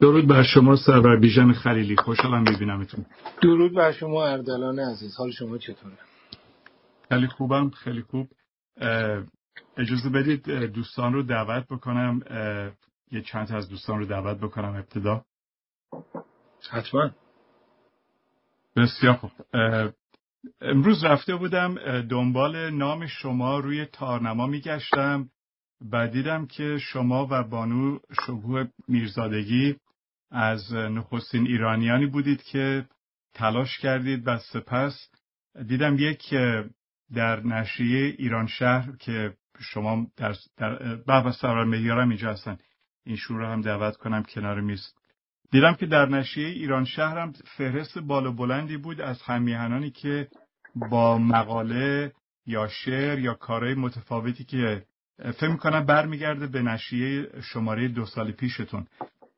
درود بر شما سرور بیژن خلیلی. خوشحالم میبینمتون درود بر شما اردلان عزیز. حال شما چطوره؟ خیلی خوبم خیلی خوب. اجازه بدید دوستان رو دعوت بکنم. یه چند از دوستان رو دعوت بکنم ابتدا. حتما. بسیار خوب. امروز رفته بودم دنبال نام شما. روی تارنما میگشتم. و دیدم که شما و بانو شکوه میرزادگی از نخستین ایرانیانی بودید که تلاش کردید و سپس دیدم یک در نشریه ایران شهر که شما در, در و سرار مهیارم اینجا هستن. این شور رو هم دعوت کنم کنار میز. دیدم که در نشریه ایران شهر هم فهرست بالا بلندی بود از همیهنانی که با مقاله یا شعر یا کارهای متفاوتی که فکر می‌کنم برمیگرده به نشریه شماره دو سال پیشتون.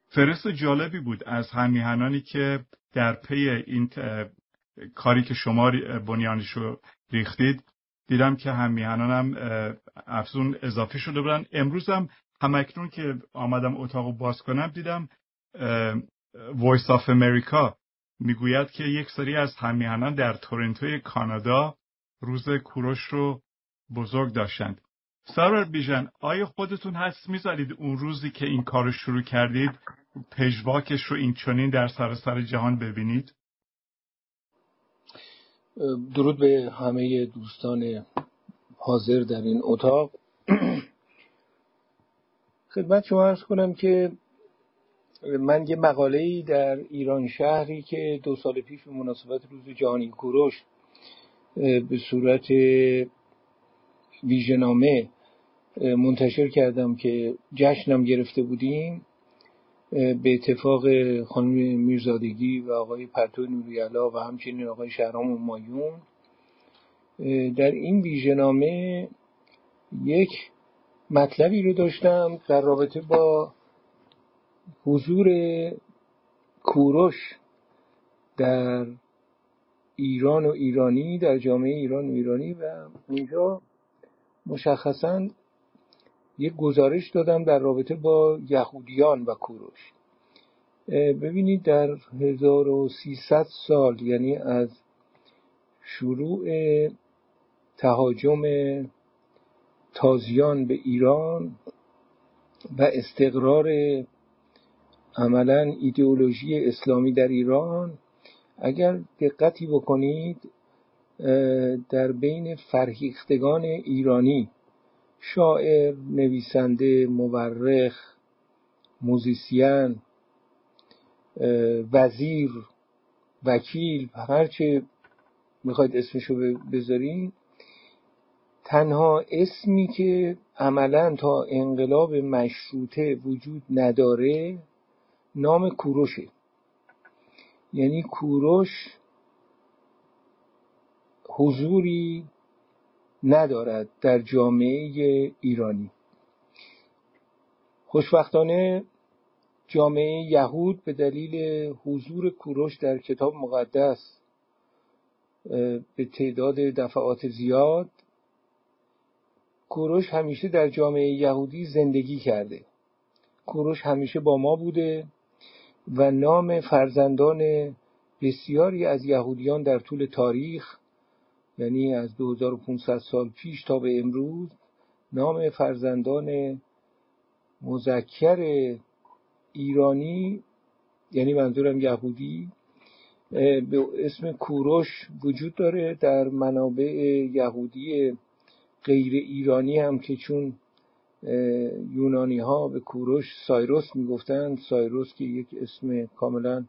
فرصت جالبی بود از هم‌میهنانی که در پی این کاری که شما بنیانش رو ریختید دیدم که هم‌میهنانم افزون اضافه شده بودن. امروز هم همکنون که آمدم اتاق باز کنم دیدم Voice of America می‌گوید که یک سری از همیهنان در تورنتوی کانادا روز کوروش رو بزرگ داشتند. سرور بیژن آیا خودتون هست می‌ذارید اون روزی که این کار رو شروع کردید پژواکش رو این چنین در سراسر جهان ببینید؟ درود به همه دوستان حاضر در این اتاق. خدمت شما ارز کنم که من یه مقاله ای در ایران شهری که دو سال پیش به مناسبت روز جهانی کوروش به صورت ویژنامه منتشر کردم که جشنم گرفته بودیم به اتفاق خانم میرزادگی و آقای پرتو نوریالا و همچنین آقای شهرام و مایون در این ویژنامه یک مطلبی رو داشتم در رابطه با حضور کوروش در ایران و ایرانی در جامعه ایران و ایرانی و اونجا مشخصا یک گزارش دادم در رابطه با یهودیان و کوروش. ببینید در 1300 سال یعنی از شروع تهاجم تازیان به ایران و استقرار عملا ایدئولوژی اسلامی در ایران اگر دقتی بکنید در بین فرهیختگان ایرانی شاعر، نویسنده، مورخ، موزیسین، وزیر، وکیل هرچه می‌خواید اسمشو بذارین. تنها اسمی که عملا تا انقلاب مشروطه وجود نداره نام کوروشه. یعنی کوروش حضوری ندارد در جامعه ایرانی. خوشبختانه جامعه یهود به دلیل حضور کوروش در کتاب مقدس به تعداد دفعات زیاد کوروش همیشه در جامعه یهودی زندگی کرده. کوروش همیشه با ما بوده و نام فرزندان بسیاری از یهودیان در طول تاریخ یعنی از 2500 سال پیش تا به امروز نام فرزندان مذکر ایرانی یعنی منظورم یهودی به اسم کوروش وجود داره در منابع یهودی غیر ایرانی هم که چون یونانی ها به کوروش سایروس می‌گفتند. سایروس که یک اسم کاملا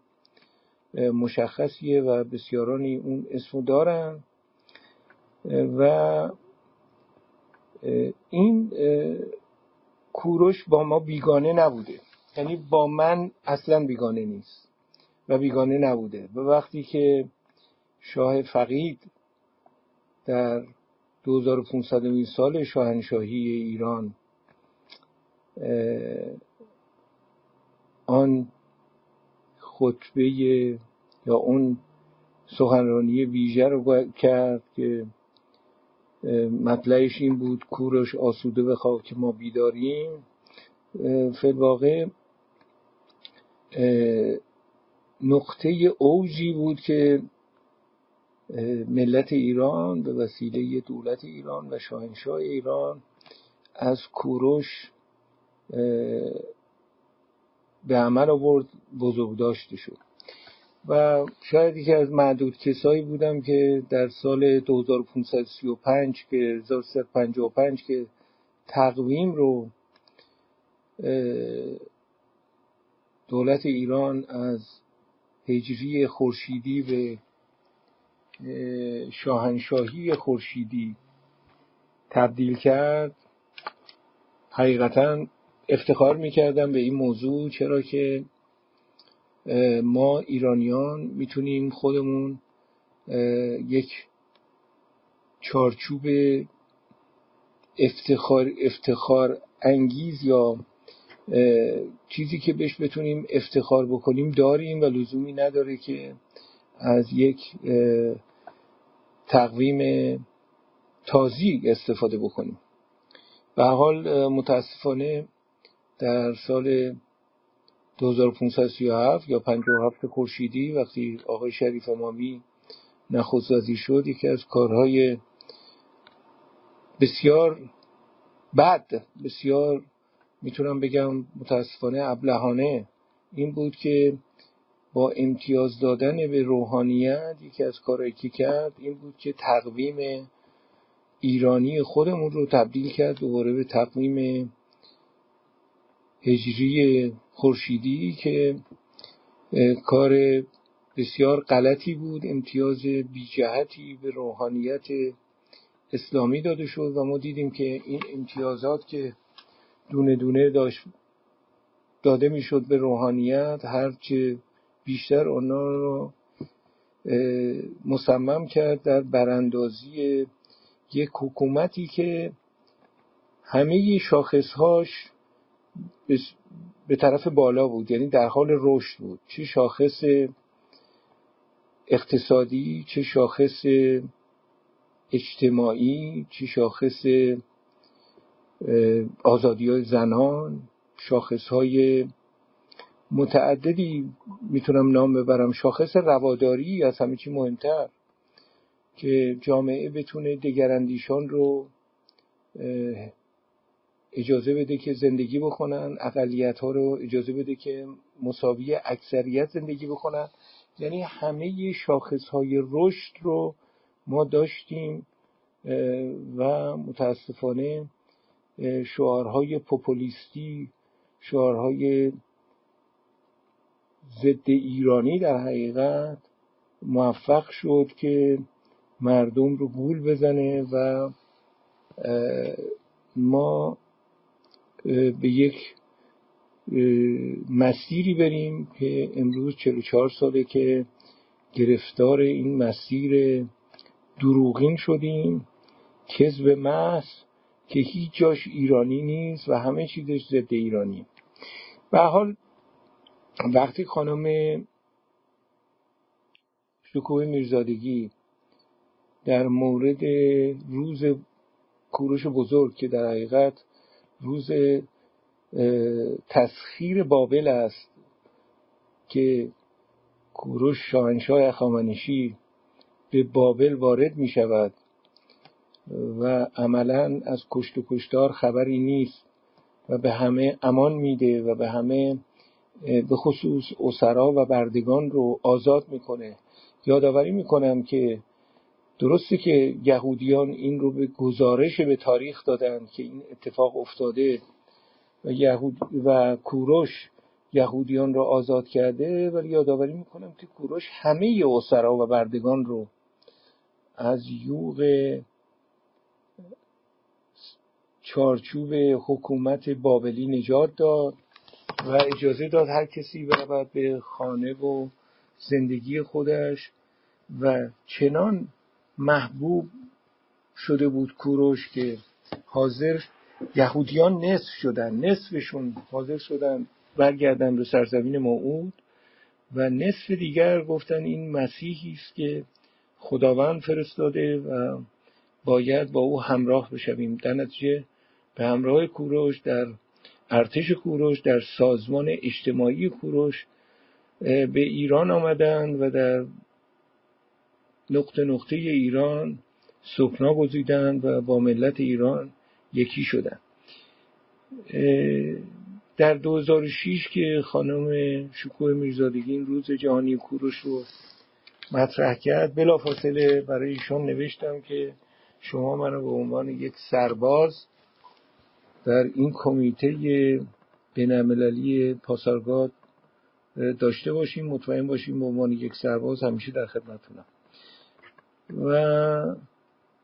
مشخصیه و بسیارانی اون اسمو دارن. و این کوروش با ما بیگانه نبوده. یعنی با من اصلا بیگانه نیست و بیگانه نبوده. و وقتی که شاه فقید در 2500 سال شاهنشاهی ایران آن خطبه یا اون سخنرانی ویژه رو کرد که مطلعش این بود کورش آسوده به خاک ما بیداریم. فی واقع نقطه اوجی بود که ملت ایران به وسیله دولت ایران و شاهنشاه ایران از کوروش به عمل آورد بزرگ داشته شد. و شاید یکی از معدود کسایی بودم که در سال 2535 که 1355 که تقویم رو دولت ایران از هجری خورشیدی به شاهنشاهی خورشیدی تبدیل کرد حقیقتا افتخار می‌کردم به این موضوع چرا که ما ایرانیان می‌تونیم خودمون یک چارچوب افتخار, افتخار انگیز یا چیزی که بهش بتونیم افتخار بکنیم داریم و لزومی نداره که از یک تقویم تازی استفاده بکنیم. به حال متاسفانه در سال 2537 یا 57 خورشیدی وقتی آقای شریف امامی نخست شد یکی از کارهای بسیار بد بسیار می‌تونم بگم متاسفانه ابلهانه این بود که با امتیاز دادن به روحانیت یکی از کارهایی که کرد این بود که تقویم ایرانی خودمون رو تبدیل کرد دوباره به تقویم هجری خورشیدی که کار بسیار غلطی بود امتیاز بیجهتی به روحانیت اسلامی داده شد و ما دیدیم که این امتیازات که دونه دونه داشت داده می‌شد به روحانیت هرچه بیشتر آنها رو مصمم کرد در براندازی یک حکومتی که همه شاخصهاش به طرف بالا بود یعنی در حال رشد بود. چه شاخص اقتصادی چه شاخص اجتماعی چه شاخص آزادی های زنان شاخص های متعددی می‌تونم نام ببرم. شاخص رواداری از همه چی مهمتر که جامعه بتونه دگراندیشان رو اجازه بده که زندگی بکنن اقلیت ها رو اجازه بده که مساوی اکثریت زندگی بکنن. یعنی همه شاخص های رشد رو ما داشتیم و متاسفانه شعارهای پوپولیستی شعارهای ضد ایرانی در حقیقت موفق شد که مردم رو گول بزنه و ما به یک مسیری بریم که امروز 44 ساله که گرفتار این مسیر دروغین شدیم کذب محض که هیچ جاش ایرانی نیست و همه چیزش ضد ایرانی. به حال وقتی خانم شکوه میرزادگی در مورد روز کوروش بزرگ که در حقیقت روز تسخیر بابل است که کوروش شاهنشاه اخامنشی به بابل وارد می شود و عملا از کشت و کشتار خبری نیست و به همه امان میده و به همه به خصوص اسرا و بردگان رو آزاد می‌کنه. یادآوری می‌کنم که درسته که یهودیان این رو به گزارش به تاریخ دادن که این اتفاق افتاده و, یهود و کوروش یهودیان را آزاد کرده ولی یادآوری می‌کنم که کوروش همه اسرا و بردگان رو از یوغ چارچوب حکومت بابلی نجات داد و اجازه داد هر کسی برود به خانه و زندگی خودش و چنان محبوب شده بود کوروش که حاضر یهودیان نصف شدن نصفشون حاضر شدن برگردن به سرزمین موعود و نصف دیگر گفتن این مسیحی است که خداوند فرستاده و باید با او همراه بشویم. در نتیجه به همراه کوروش در ارتش کوروش در سازمان اجتماعی کوروش به ایران آمدند و در نقطه نقطه ایران سکنا گزیدند و با ملت ایران یکی شدند در 2006 که خانم شکوه میرزادگی این روز جهانی کوروش رو مطرح کرد بلافاصله برای ایشان نوشتم که شما منو به عنوان یک سرباز در این کمیته بینالمللی پاسارگاد داشته باشیم مطمئن باشیم به عنوان یک سرباز همیشه در خدمتتونم. و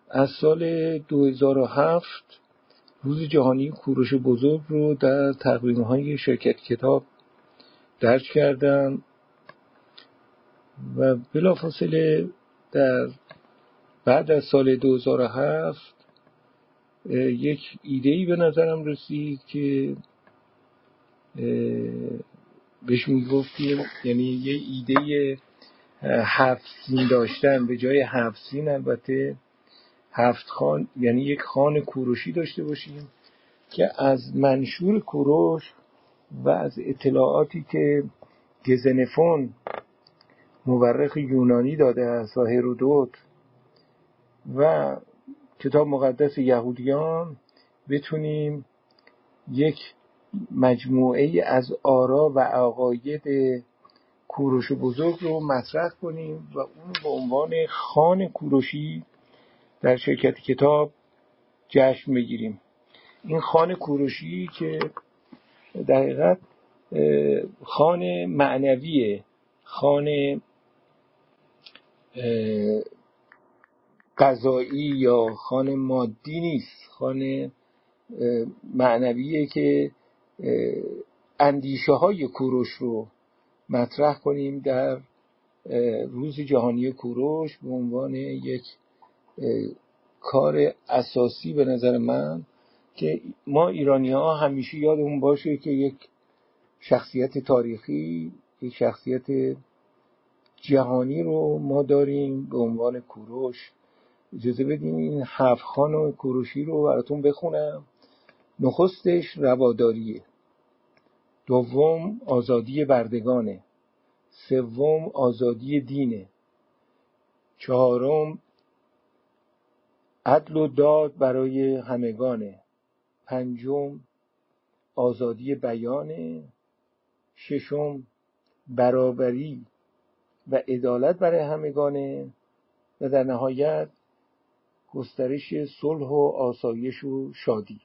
از سال 2007 روز جهانی کوروش بزرگ رو در تقویم های شرکت کتاب درج کردم و بلافاصله در بعد از سال 2007 یک ایده ای به نظرم رسید که بهش می‌گفتیم یعنی یه ایده هفت سین داشتن به جای هفت سین البته هفت خان یعنی یک خان کوروشی داشته باشیم که از منشور کوروش و از اطلاعاتی که گزنفون مورخ یونانی داده است و هرودوت و کتاب مقدس یهودیان بتونیم یک مجموعه از آرا و عقاید کوروش بزرگ رو مطرح کنیم و اون به عنوان خان کوروشی در شرکت کتاب جشن بگیریم. این خان کوروشی که دقیقت خان معنویه. خان قضایی یا خان مادی نیست. خان معنویه که اندیشه های کوروش رو مطرح کنیم در روز جهانی کوروش به عنوان یک کار اساسی به نظر من که ما ایرانی ها همیشه یادمون باشه که یک شخصیت تاریخی یک شخصیت جهانی رو ما داریم به عنوان کوروش. اجازه بدین این هفت خان کوروشی رو براتون بخونم. نخستش رواداریه. دوم آزادی بردگانه. سوم آزادی دینه. چهارم عدل و داد برای همگانه. پنجم آزادی بیانه. ششم برابری و عدالت برای همگانه. و در نهایت گسترش صلح و آسایش و شادی.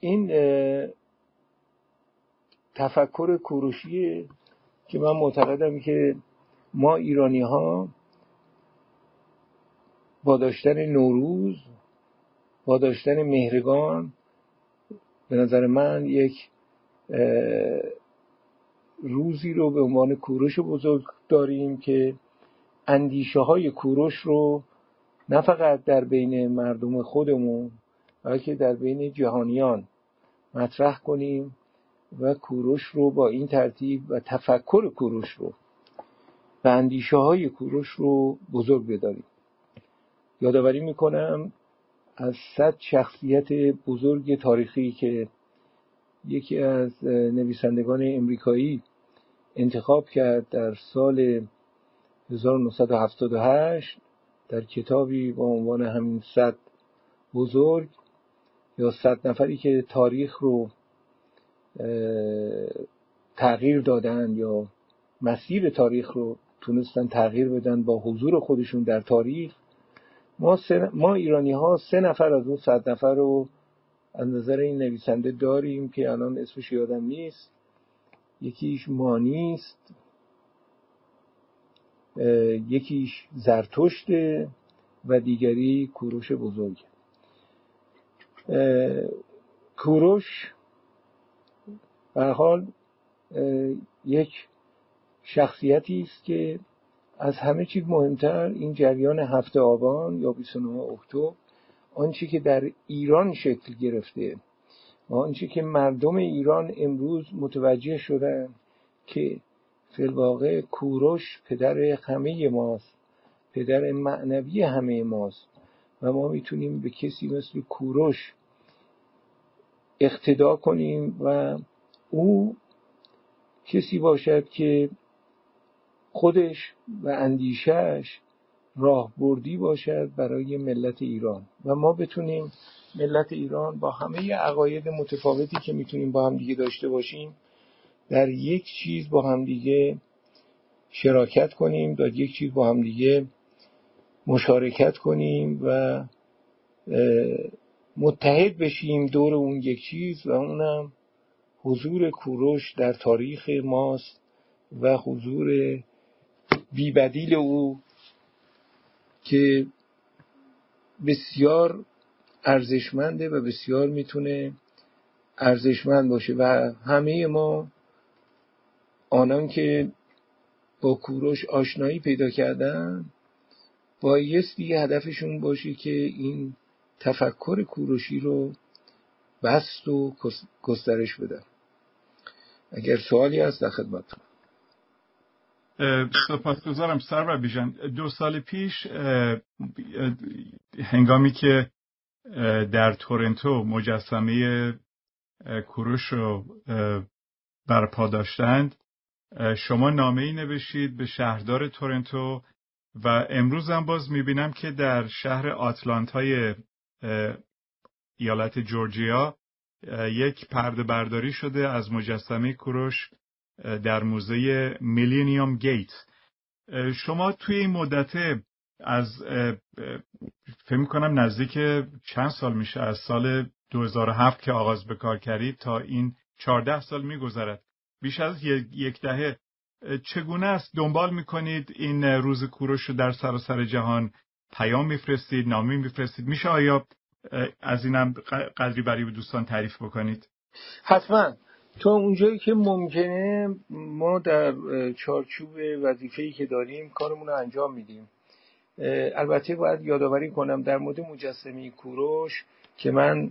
این تفکر کوروشیه که من معتقدم که ما ایرانی ها با داشتن نوروز با داشتن مهرگان به نظر من یک روزی رو به عنوان کوروش بزرگ داریم که اندیشه های کوروش رو نه فقط در بین مردم خودمون بلکه در بین جهانیان مطرح کنیم. و کوروش رو با این ترتیب و تفکر کوروش رو و اندیشه های کوروش رو بزرگ بداریم. یادآوری می‌کنم از صد شخصیت بزرگ تاریخی که یکی از نویسندگان امریکایی انتخاب کرد در سال 1978 در کتابی با عنوان همین صد بزرگ یا صد نفری که تاریخ رو تغییر دادن یا مسیر تاریخ رو تونستن تغییر بدن با حضور خودشون در تاریخ. ما, ما ایرانی ها سه نفر از اون صد نفر رو از نظر این نویسنده داریم که الان اسمش یادم نیست. یکیش مانیست یکیش زرتشته و دیگری کوروش بزرگ. کوروش به حال یک شخصیتی است که از همه چیز مهمتر این جریان هفته آبان یا 29 اکتبر آنچه که در ایران شکل گرفته و آنچه که مردم ایران امروز متوجه شدن که فیلواقع کوروش پدر همه ماست پدر معنوی همه ماست و ما می‌تونیم به کسی مثل کوروش اقتدا کنیم و او کسی باشد که خودش و اندیشهش راهبردی باشد برای ملت ایران. و ما بتونیم ملت ایران با همه عقاید متفاوتی که می‌تونیم با هم دیگه داشته باشیم در یک چیز با هم دیگه شراکت کنیم در یک چیز با هم دیگه مشارکت کنیم و متحد بشیم دور اون یک چیز و اونم حضور کوروش در تاریخ ماست و حضور بیبدیل او که بسیار ارزشمنده و بسیار می‌تونه ارزشمند باشه و همه ما آنان که با کوروش آشنایی پیدا کردن بایستی هدفشون باشه که این تفکر کوروشی رو بست و گسترش بدن اگر سوالی هست در خدمتتون سپاسگزارم سر بیژن. دو سال پیش هنگامی که در تورنتو مجسمه کوروش رو برپا داشتند شما نامه ای نوشید به شهردار تورنتو و امروز هم باز می‌بینم که در شهر آتلانتای ایالت جورجیا یک پرده برداری شده از مجسمه کوروش در موزه میلینیوم گیت. شما توی این مدت از فکر کنم نزدیک چند سال میشه از سال 2007 که آغاز به کار کردید تا این 14 سال میگذرد. بیش از یک دهه. چگونه است؟ دنبال می‌کنید این روز کوروش رو در سراسر جهان؟ پیام میفرستید؟ نامی میفرستید؟ میشه آیا از اینم قدری برای دوستان تعریف بکنید. حتما. تا اونجایی که ممکنه ما در چارچوب وظیفه‌ای که داریم کارمون رو انجام میدیم. البته باید یادآوری کنم در مورد مجسمه کوروش که من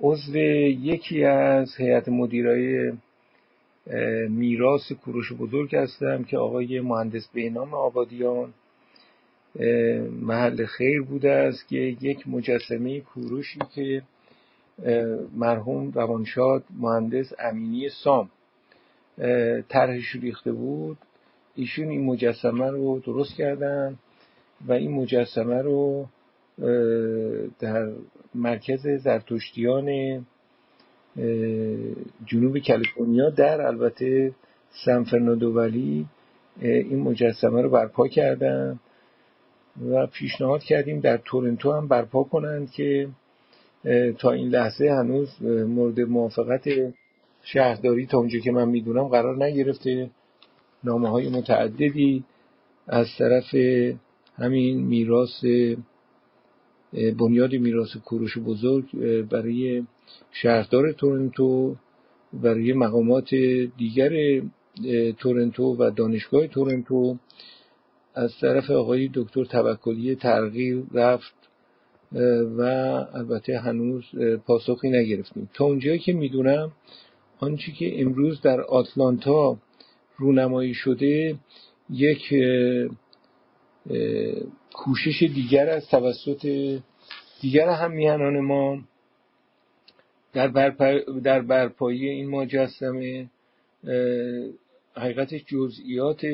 عضو یکی از هیئت مدیرای میراث کوروش بزرگ هستم که آقای مهندس بینام آبادیان. محل خیر بوده است که یک مجسمه کوروشی که مرحوم روانشاد مهندس امینی سام طرحش ریخته بود. ایشون این مجسمه رو درست کردن و این مجسمه رو در مرکز زرتشتیان جنوب کالیفرنیا در البته سان فرناندو ولی این مجسمه رو برپا کردن. و پیشنهاد کردیم در تورنتو هم برپا کنند که تا این لحظه هنوز مورد موافقت شهرداری تا اونجا که من می‌دونم قرار نگرفته. نامه های متعددی از طرف همین میراث بنیاد میراث کوروش بزرگ برای شهردار تورنتو برای مقامات دیگر تورنتو و دانشگاه تورنتو از طرف آقای دکتر توکلی ترغیب رفت و البته هنوز پاسخی نگرفتیم. تا اونجایی که می‌دونم آنچه که امروز در آتلانتا رونمایی شده یک کوشش دیگر از توسط دیگر هم میهنان ما در, در برپایی این مجسمه حقیقت جزئیات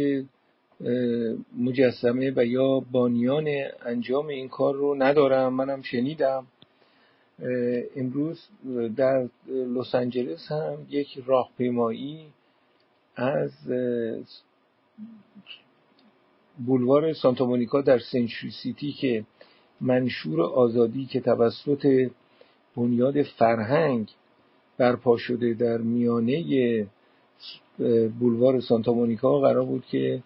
مجسمه و یا بانیان انجام این کار رو ندارم. منم شنیدم. امروز در لس آنجلس هم یک راهپیمایی از بولوار سانتا مونیکا در سنچری سیتی که منشور آزادی که توسط بنیاد فرهنگ برپا شده در میانه بولوار سانتا مونیکا قرار بود که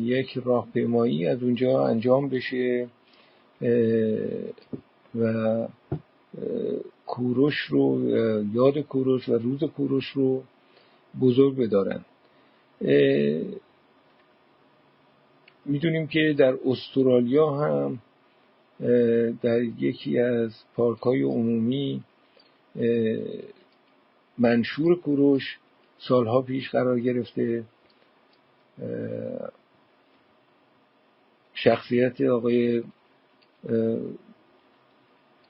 یک راهپیمایی از اونجا انجام بشه و کوروش رو یاد کوروش و روز کوروش رو بزرگ بدارن. می‌دونیم که در استرالیا هم در یکی از پارک های عمومی منشور کوروش سالها پیش قرار گرفته. شخصیت آقای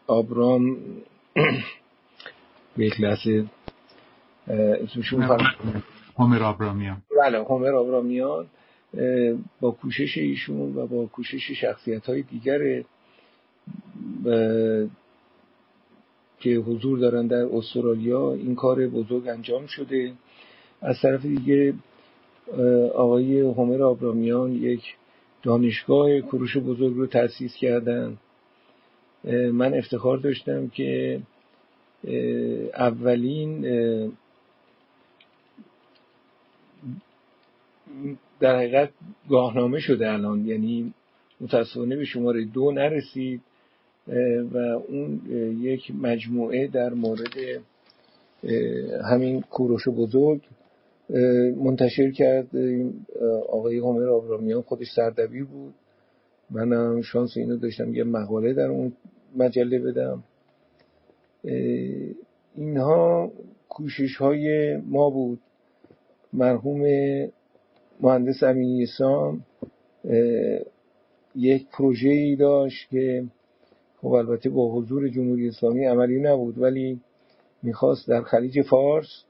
آبرام به یک لحظه اسمشون هومر آبرامیان. بله هومر آبرامیان با کوشش ایشون و با کوشش شخصیت های دیگر که حضور دارن در استرالیا این کار بزرگ انجام شده. از طرف دیگه آقای هومر آبرامیان یک دانشگاه کروش بزرگ رو تأسیس کردن. من افتخار داشتم که اولین در حقیقت گاهنامه شده الان. یعنی متاسفانه به شماره دو نرسید و اون یک مجموعه در مورد همین کوروش بزرگ منتشر کرد. آقای هومر آبرامیان خودش سردبیر بود. منم شانس اینو داشتم یه مقاله در اون مجله بدم. اینها کوشش های ما بود. مرحوم مهندس امینی سام یک پروژه ای داشت که خب البته با حضور جمهوری اسلامی عملی نبود ولی می‌خواست در خلیج فارس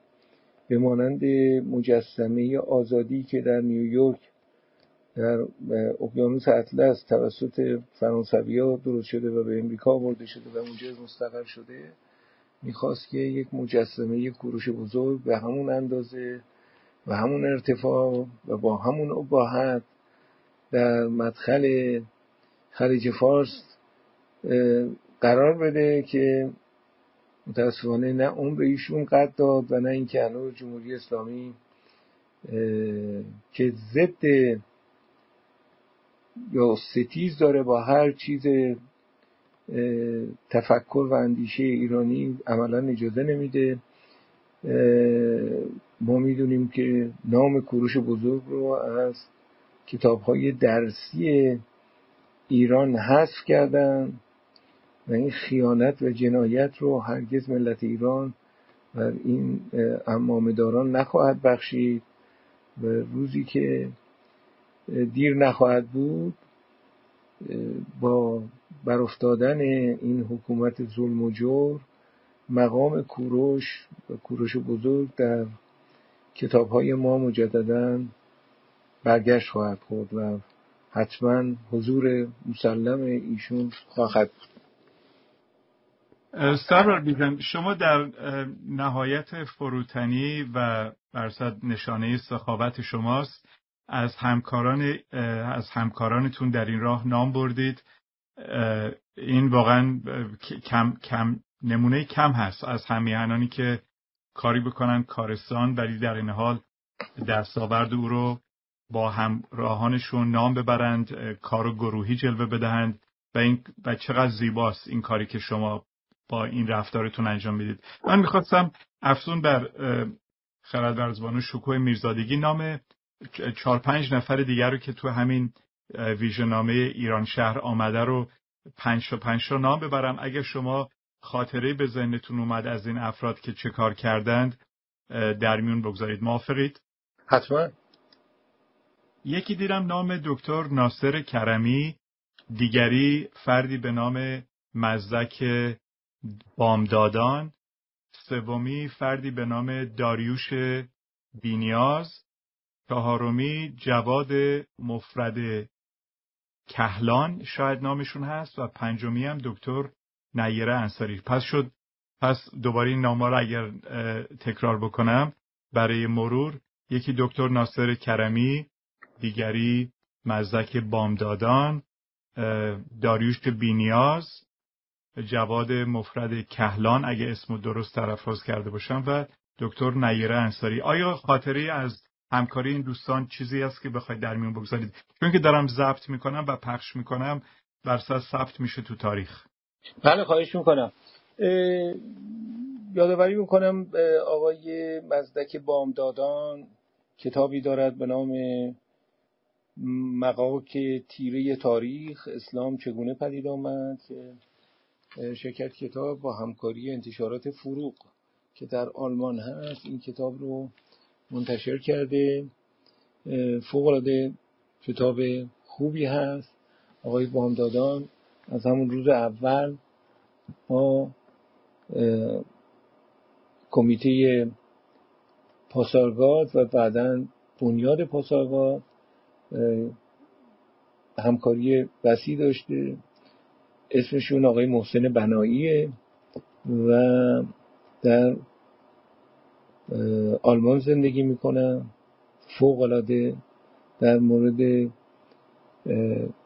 به مانند مجسمه آزادی که در نیویورک در اقیانوس اطلس توسط فرانسوی ها درست شده و به امریکا برده شده و اونجا مستقر شده می‌خواست که یک مجسمه یک کوروش بزرگ به همون اندازه و همون ارتفاع و با همون اباحت در مدخل خلیج فارس قرار بده که متاسفانه نه اون به ایشون قد داد و نه اینکه هنوز جمهوری اسلامی که ضد یا ستیز داره با هر چیز تفکر و اندیشه ایرانی عملا اجازه نمیده. ما می‌دونیم که نام کوروش بزرگ رو از کتاب های درسی ایران حذف کردن. و این خیانت و جنایت رو هرگز ملت ایران و این امامداران نخواهد بخشید و روزی که دیر نخواهد بود با برافتادن این حکومت ظلم و جور مقام کوروش و کوروش بزرگ در کتاب های ما مجددا برگشت خواهد خورد و حتما حضور مسلم ایشون خواهد بود. سرور بیزم شما در نهایت فروتنی و برصد نشانه سخاوت شماست از همکاران از همکارانتون در این راه نام بردید. این واقعا کم کم نمونه کم هست. از همیهنانی که کاری بکنن کارستان ولی در این حال دستاورد او رو با همراهانشون نام ببرند کار گروهی جلوه بدهند و این و چقدر زیباست این کاری که شما با این رفتارتون انجام می‌دید. من می‌خواستم افزون بر خرد ورزبانو شکوه میرزادگی نام چهار پنج نفر دیگر رو که تو همین ویژنامه ایران شهر آمده رو پنج تا پنج تا نام ببرم. اگر شما خاطره به ذهنتون اومد از این افراد که چه کار کردند در میون بگذارید. موافقید؟ حتما. یکی دیدم نام دکتر ناصر کرمی دیگری فردی به نام مزدک بامدادان. سومی فردی به نام داریوش بینیاز. چهارمی جواد مفرد کهلان شاید نامشون هست. و پنجمی هم دکتر نیره انصاری. پس شد پس دوباره این نامها رو اگر تکرار بکنم برای مرور یکی دکتر ناصر کرمی دیگری مزدک بامدادان داریوش بینیاز. جواد مفرد کهلان اگه اسم درست تلفظ کرده باشم و دکتر نیره انصاری. آیا خاطره از همکاری این دوستان چیزی است که بخواید در میون بگذارید؟ چون که دارم ضبط می‌کنم و پخش می‌کنم برسا ثبت میشه تو تاریخ. بله خواهش می‌کنم. یادآوری می‌کنم آقای مزدک بامدادان کتابی دارد به نام مقاک تیره تاریخ اسلام چگونه پدید آمد؟ شرکت کتاب با همکاری انتشارات فروغ که در آلمان هست این کتاب رو منتشر کرده. فوق کتاب خوبی هست. آقای بامدادان از همون روز اول با کمیته پاسارگاد و بعدا بنیاد پاسارگاد همکاری وسیع داشته. اسمشون آقای محسن بناییه و در آلمان زندگی می‌کنم فوق العاده در مورد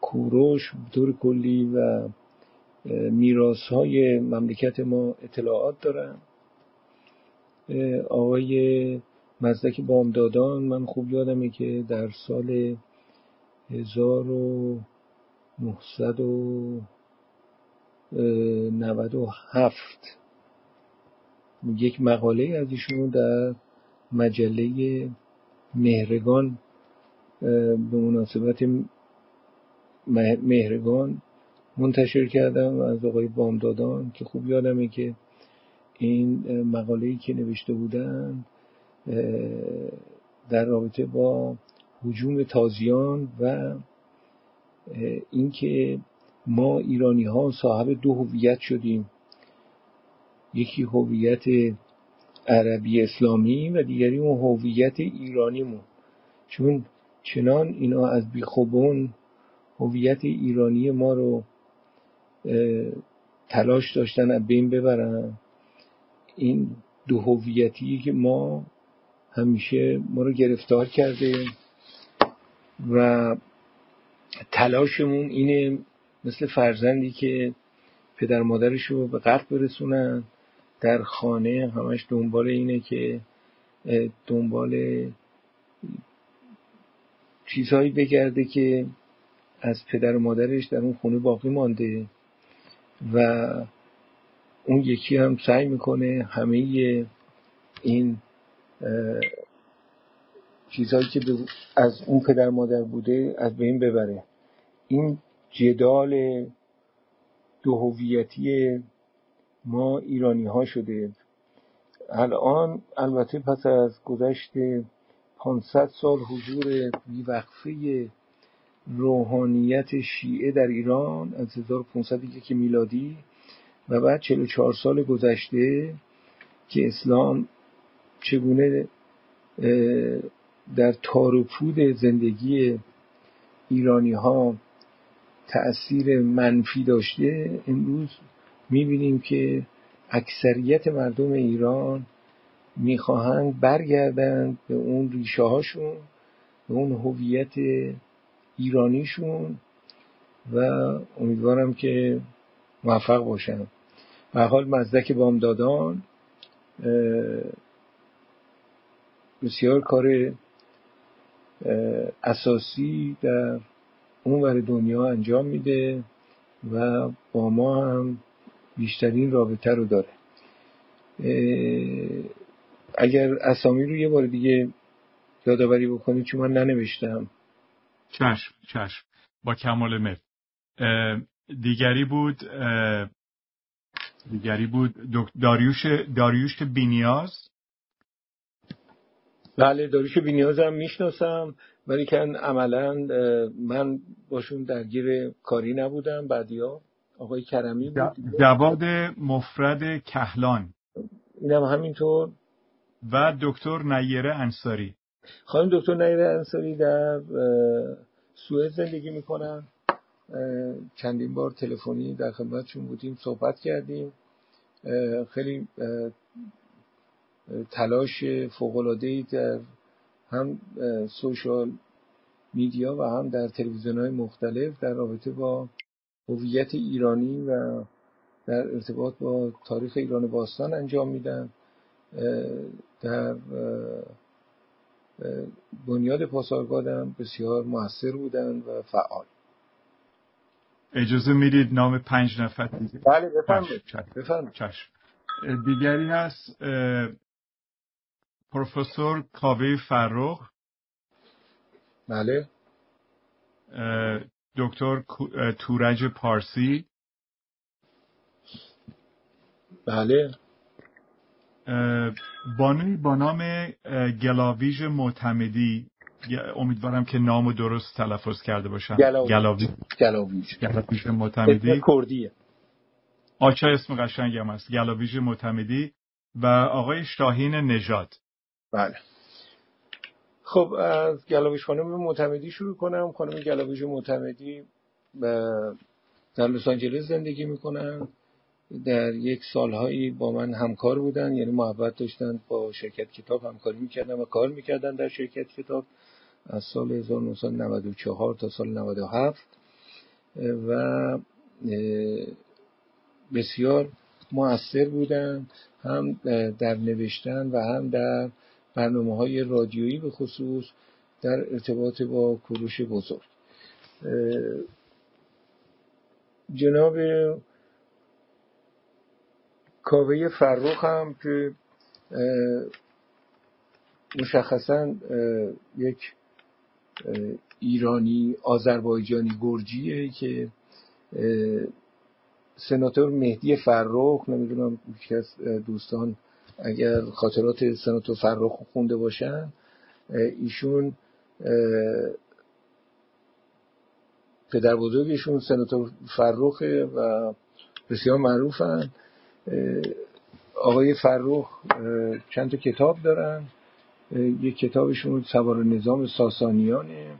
کوروش طور کلی و میراث های مملکت ما اطلاعات دارم آقای مزدک بامدادان من خوب یادمه که در سال 1997 یک مقاله از ایشون در مجله مهرگان به مناسبت مهرگان منتشر کردم از آقای بامدادان که خوب یادمه که این مقاله‌ای که نوشته بودن در رابطه با حجوم تازیان و اینکه ما ایرانی ها صاحب دو هویت شدیم. یکی هویت عربی اسلامی و دیگری اون هویت ایرانیمون. چون چنان اینا از بیخوبون هویت ایرانی ما رو تلاش داشتن از بین ببرن. این دو هویتی که ما همیشه ما رو گرفتار کرده و تلاشمون اینه مثل فرزندی که پدر مادرش رو به قرد برسونن در خانه همش دنبال اینه که دنبال چیزهایی بگرده که از پدر و مادرش در اون خونه باقی مانده و اون یکی هم سعی می‌کنه همه این چیزهایی که از اون پدر مادر بوده از بین ببره. این جدال دو هویتی ما ایرانی ها شده. الان البته پس از گذشت 500 سال حضور بیوقفه روحانیت شیعه در ایران از 1501 میلادی و بعد 44 سال گذشته که اسلام چگونه در تاروپود زندگی ایرانی ها تأثیر منفی داشته امروز می‌بینیم که اکثریت مردم ایران می‌خواهند برگردند به اون ریشه هاشون به اون هویت ایرانیشون و امیدوارم که موفق باشن. به حال مزدک بامدادان بسیار کار اساسی در اون ور دنیا انجام میده و با ما هم بیشترین رابطه رو داره. اگر اسامی رو یه بار دیگه یادآوری بکنید چون من ننوشتم. چشم چشم. با کمال مل دیگری بود دیگری بود داریوش داریوش بینیاز. بله داریوش بینیاز هم می‌شناسم. ولی که عملا من باشون درگیر کاری نبودم بعدیا آقای کرمی بود جواد مفرد کهلان. اینم همینطور. و دکتر نیره انصاری. خانم دکتر نیره انصاری در سوئد زندگی می‌کنن. چندین بار تلفنی در خدمتشون بودیم صحبت کردیم. خیلی تلاش فوق‌العاده‌ای در هم سوشال میدیا و هم در تلویزیون های مختلف در رابطه با هویت ایرانی و در ارتباط با تاریخ ایران باستان انجام میدن در بنیاد پاسارگاد بسیار موثر بودن و فعال. اجازه می‌دید نام پنج نفر دیگه؟ بله بفرمایید. چشم دیگری هست پروفسور کاوه فرخ. بله. دکتر تورج پارسی. بله. بانوی با نام گلاویژ معتمدی. امیدوارم که نامو درست تلفظ کرده باشم. گلاویژ. گلاویژ. گلاویژ. معتمدی. کردیه. آچا اسم قشنگی هم است. گلاویژ معتمدی و آقای شاهین نژاد. بله. خب از گلاویش خانم معتمدی شروع کنم. خانم گلاویش معتمدی در لس آنجلس زندگی می‌کنن. در یک سالهایی با من همکار بودن یعنی محبت داشتن با شرکت کتاب همکاری می‌کردن و کار می‌کردن در شرکت کتاب از سال 1994 تا سال 97 و بسیار مؤثر بودن هم در نوشتن و هم در برنامه های رادیویی به خصوص در ارتباط با کروش بزرگ. جناب کاوه فرخ هم که مشخصا یک ایرانی آذربایجانی گرجیه که سناتور مهدی فرخ نمی‌دونم یکی از دوستان اگر خاطرات سناتور فرخ خونده باشن ایشون پدر بزرگشون سناتور فرخه و بسیار معروفن. آقای فرخ چند تا کتاب دارن. یک کتابشون سوار نظام ساسانیانه.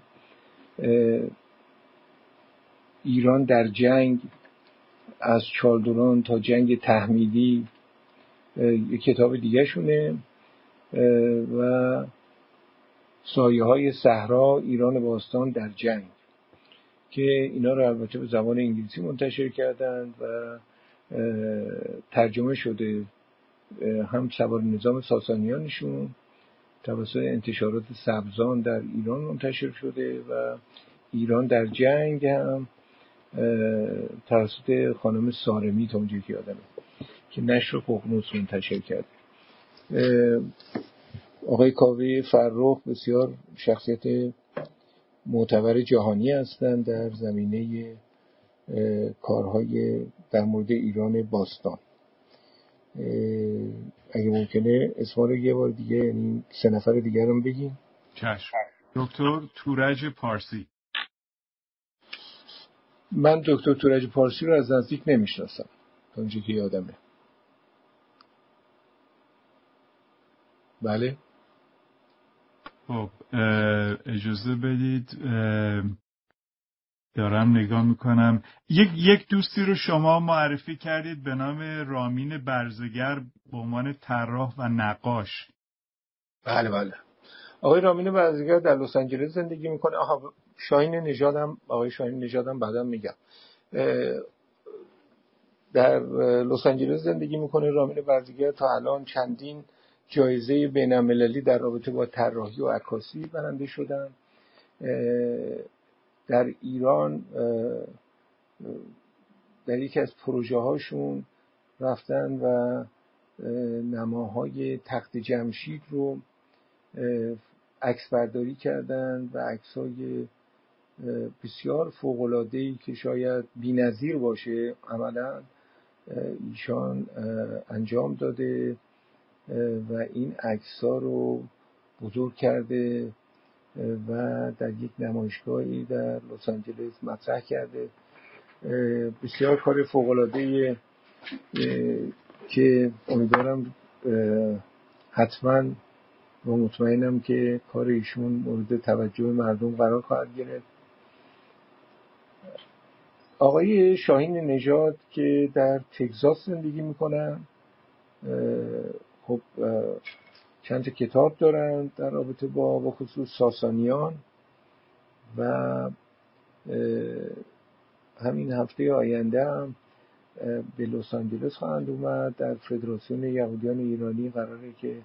ایران در جنگ از چالدوران تا جنگ تحمیدی کتاب دیگه شونه و سایه های صحرا ایران باستان در جنگ که اینا رو البته به زبان انگلیسی منتشر کردند و ترجمه شده هم سوار نظام ساسانیانشون توسط انتشارات سبزان در ایران منتشر شده و ایران در جنگ هم توسط خانم سارمی تا اونجایی که یادمه. که نشر ققنوس منتشر کرد. آقای کاوی فرخ بسیار شخصیت معتبر جهانی هستند در زمینه کارهای در مورد ایران باستان. اگه ممکنه اسما رو یه بار دیگه یعنی سه نفر دیگر رو بگیم چشم. دکتر تورج پارسی. من دکتر تورج پارسی رو از نزدیک نمی‌شناسم تا اونجا که یادمه. بله. خب اجازه بدید دارم نگاه می‌کنم. یک یک دوستی رو شما معرفی کردید به نام رامین برزگر به عنوان طراح و نقاش. بله بله. آقای رامین برزگر در لس آنجلس زندگی می‌کنه. آها شاهین نژادم آقای شاهین نژادم بعدا میگم. در لس آنجلس زندگی می‌کنه رامین برزگر. تا الان چندین جایزه بینالمللی در رابطه با طراحی و عکاسی برنده شدن. در ایران در یکی از پروژه هاشون رفتن و نماهای تخت جمشید رو عکس برداری کردن و عکسای بسیار ای که شاید بینظیر باشه عملا ایشان انجام داده. و این عکس‌ها رو بزرگ کرده و در یک نمایشگاهی در لس آنجلس مطرح کرده. بسیار کار فوق‌العاده که امیدوارم حتما و مطمئنم که کار ایشون مورد توجه مردم قرار خواهد گرفت. آقای شاهین نژاد که در تگزاس زندگی می‌کنن خب چند کتاب دارند در رابطه با و خصوص ساسانیان و همین هفته آینده هم به لس آنجلس خواهند اومد. در فدراسیون یهودیان ایرانی قراره که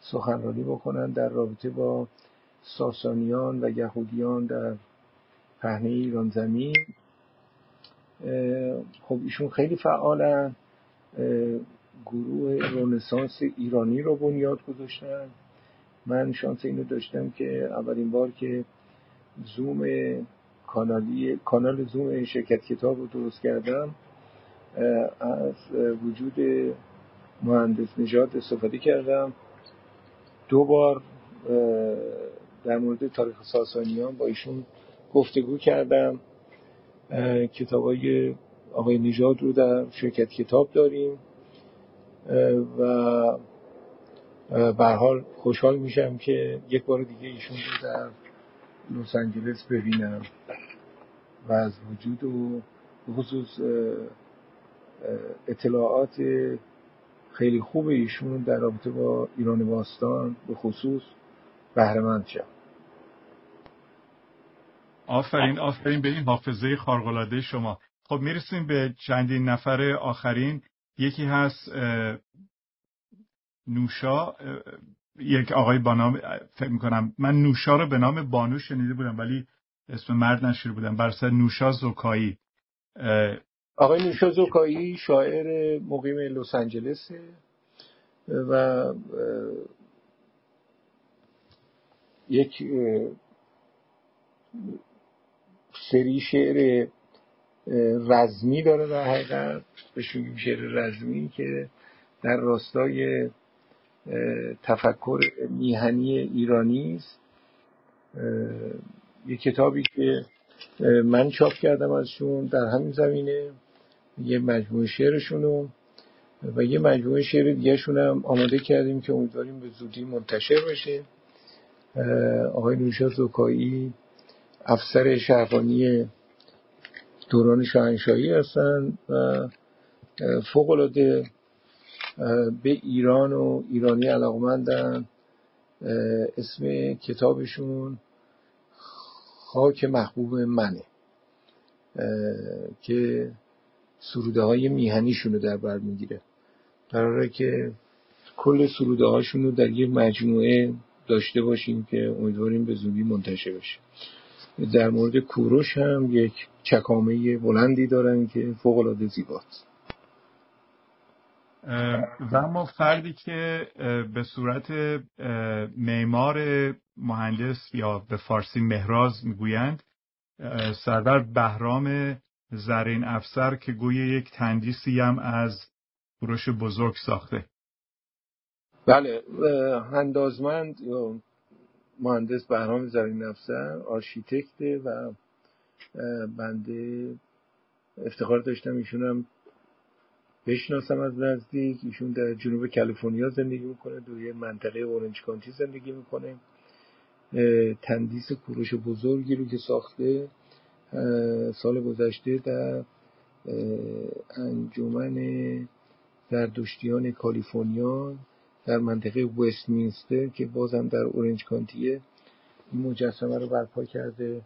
سخنرانی بکنند در رابطه با ساسانیان و یهودیان در پهنه ایران زمین. خب ایشون خیلی فعالن. گروه رونسانس ایرانی رو بنیاد گذاشتن. من شانس اینو داشتم که اولین بار که زوم کانالی کانال زوم شرکت کتاب رو درست کردم از وجود مهندس نژاد استفاده کردم. دو بار در مورد تاریخ ساسانیان با ایشون گفتگو کردم. کتاب های آقای نژاد رو در شرکت کتاب داریم. و به حال خوشحال میشم که یک بار دیگه ایشون رو در لس آنجلس ببینم و از وجود و خصوص اطلاعات خیلی خوب ایشون در رابطه با ایران باستان به خصوص بهرمند شم. آفرین آفرین. به این حافظه خارق‌العاده شما. خب می‌رسیم به چندین نفر آخرین. یکی هست نوشا یک آقای با نام فکر می‌کنم من نوشا رو به نام بانو شنیده بودم ولی اسم مرد نشیر بودم بر نوشا زوکایی. آقای نوشا زوکایی شاعر مقیم لس آنجلس و یک سری شعر رزمی داره در حقیقت. بهش شعر رزمی که در راستای تفکر میهنی ایرانی است. یه کتابی که من چاپ کردم ازشون در همین زمینه. یه مجموعه شعرشون و یه مجموعه شعر دیگه هم آماده کردیم که امیدواریم به زودی منتشر بشه. آقای نوشا زکایی افسر شهربانی دوران شاهنشاهی هستن و فوقلاده به ایران و ایرانی علاقمندن اسم کتابشون خاک محبوب منه که سروده های میهنیشون رو در بر می‌گیره. قراره که کل سروده هاشون رو در یک مجموعه داشته باشیم که امیدواریم به زودی منتشر بشه. در مورد کوروش هم یک چکامه بلندی دارن که فوق العاده زیباست و اما فردی که به صورت معمار مهندس یا به فارسی مهراز می‌گویند سردر بهرام زرین افسر که گوی یک تندیسی هم از کوروش بزرگ ساخته. بله هندازمند یا مهندس بهرام زرین افسر آرشیتکته و بنده افتخار داشتم. ایشونم بشناسم از نزدیک. ایشون در جنوب کالیفرنیا زندگی می‌کنه دوی منطقه اورنج کانتی زندگی می‌کنه. تندیس کوروش بزرگی رو که ساخته سال گذشته در انجمن زردشتیان کالیفرنیا. در منطقه وستمینستر که بازم در اورنج کانتیه این مجسمه رو برپا کرده.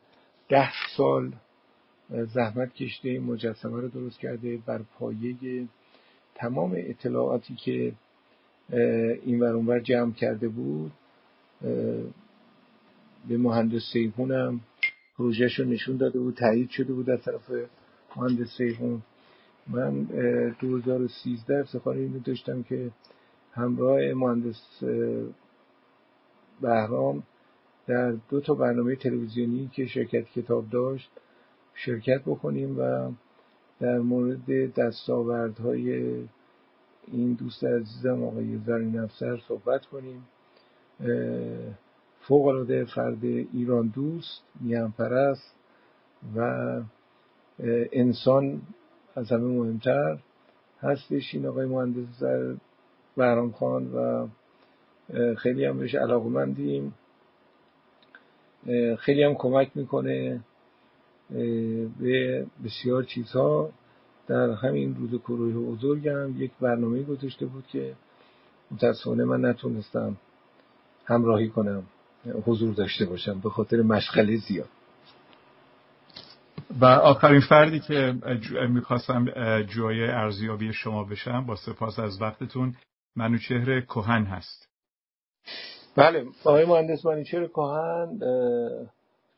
ده سال زحمت کشته این مجسمه رو درست کرده بر پایه تمام اطلاعاتی که این ورانور جمع کرده بود. به مهندس سیفون هم پروژهش رو نشون داده بود تایید شده بود از طرف مهندس سیفون من 2013 افتخار اینو داشتم که همراه مهندس بهرام در دو تا برنامه تلویزیونی که شرکت کتاب داشت شرکت بکنیم و در مورد دستاوردهای این دوست عزیزم آقای زرین افسر صحبت کنیم. فوق العاده فرد ایران دوست میان پرست و انسان از همه مهمتر هستش این آقای مهندس بهرام خان و خیلی هم بهش علاقمندیم. خیلی هم کمک می‌کنه به بسیار چیزها. در همین روز کروه بزرگم یک برنامه گذاشته بود که متاسفانه من نتونستم همراهی کنم حضور داشته باشم به خاطر مشغله زیاد. و آخرین فردی که می‌خواستم جای ارزیابی شما بشم با سپاس از وقتتون. منوچهر کوهن هست. بله آقای مهندس منوچهر کوهن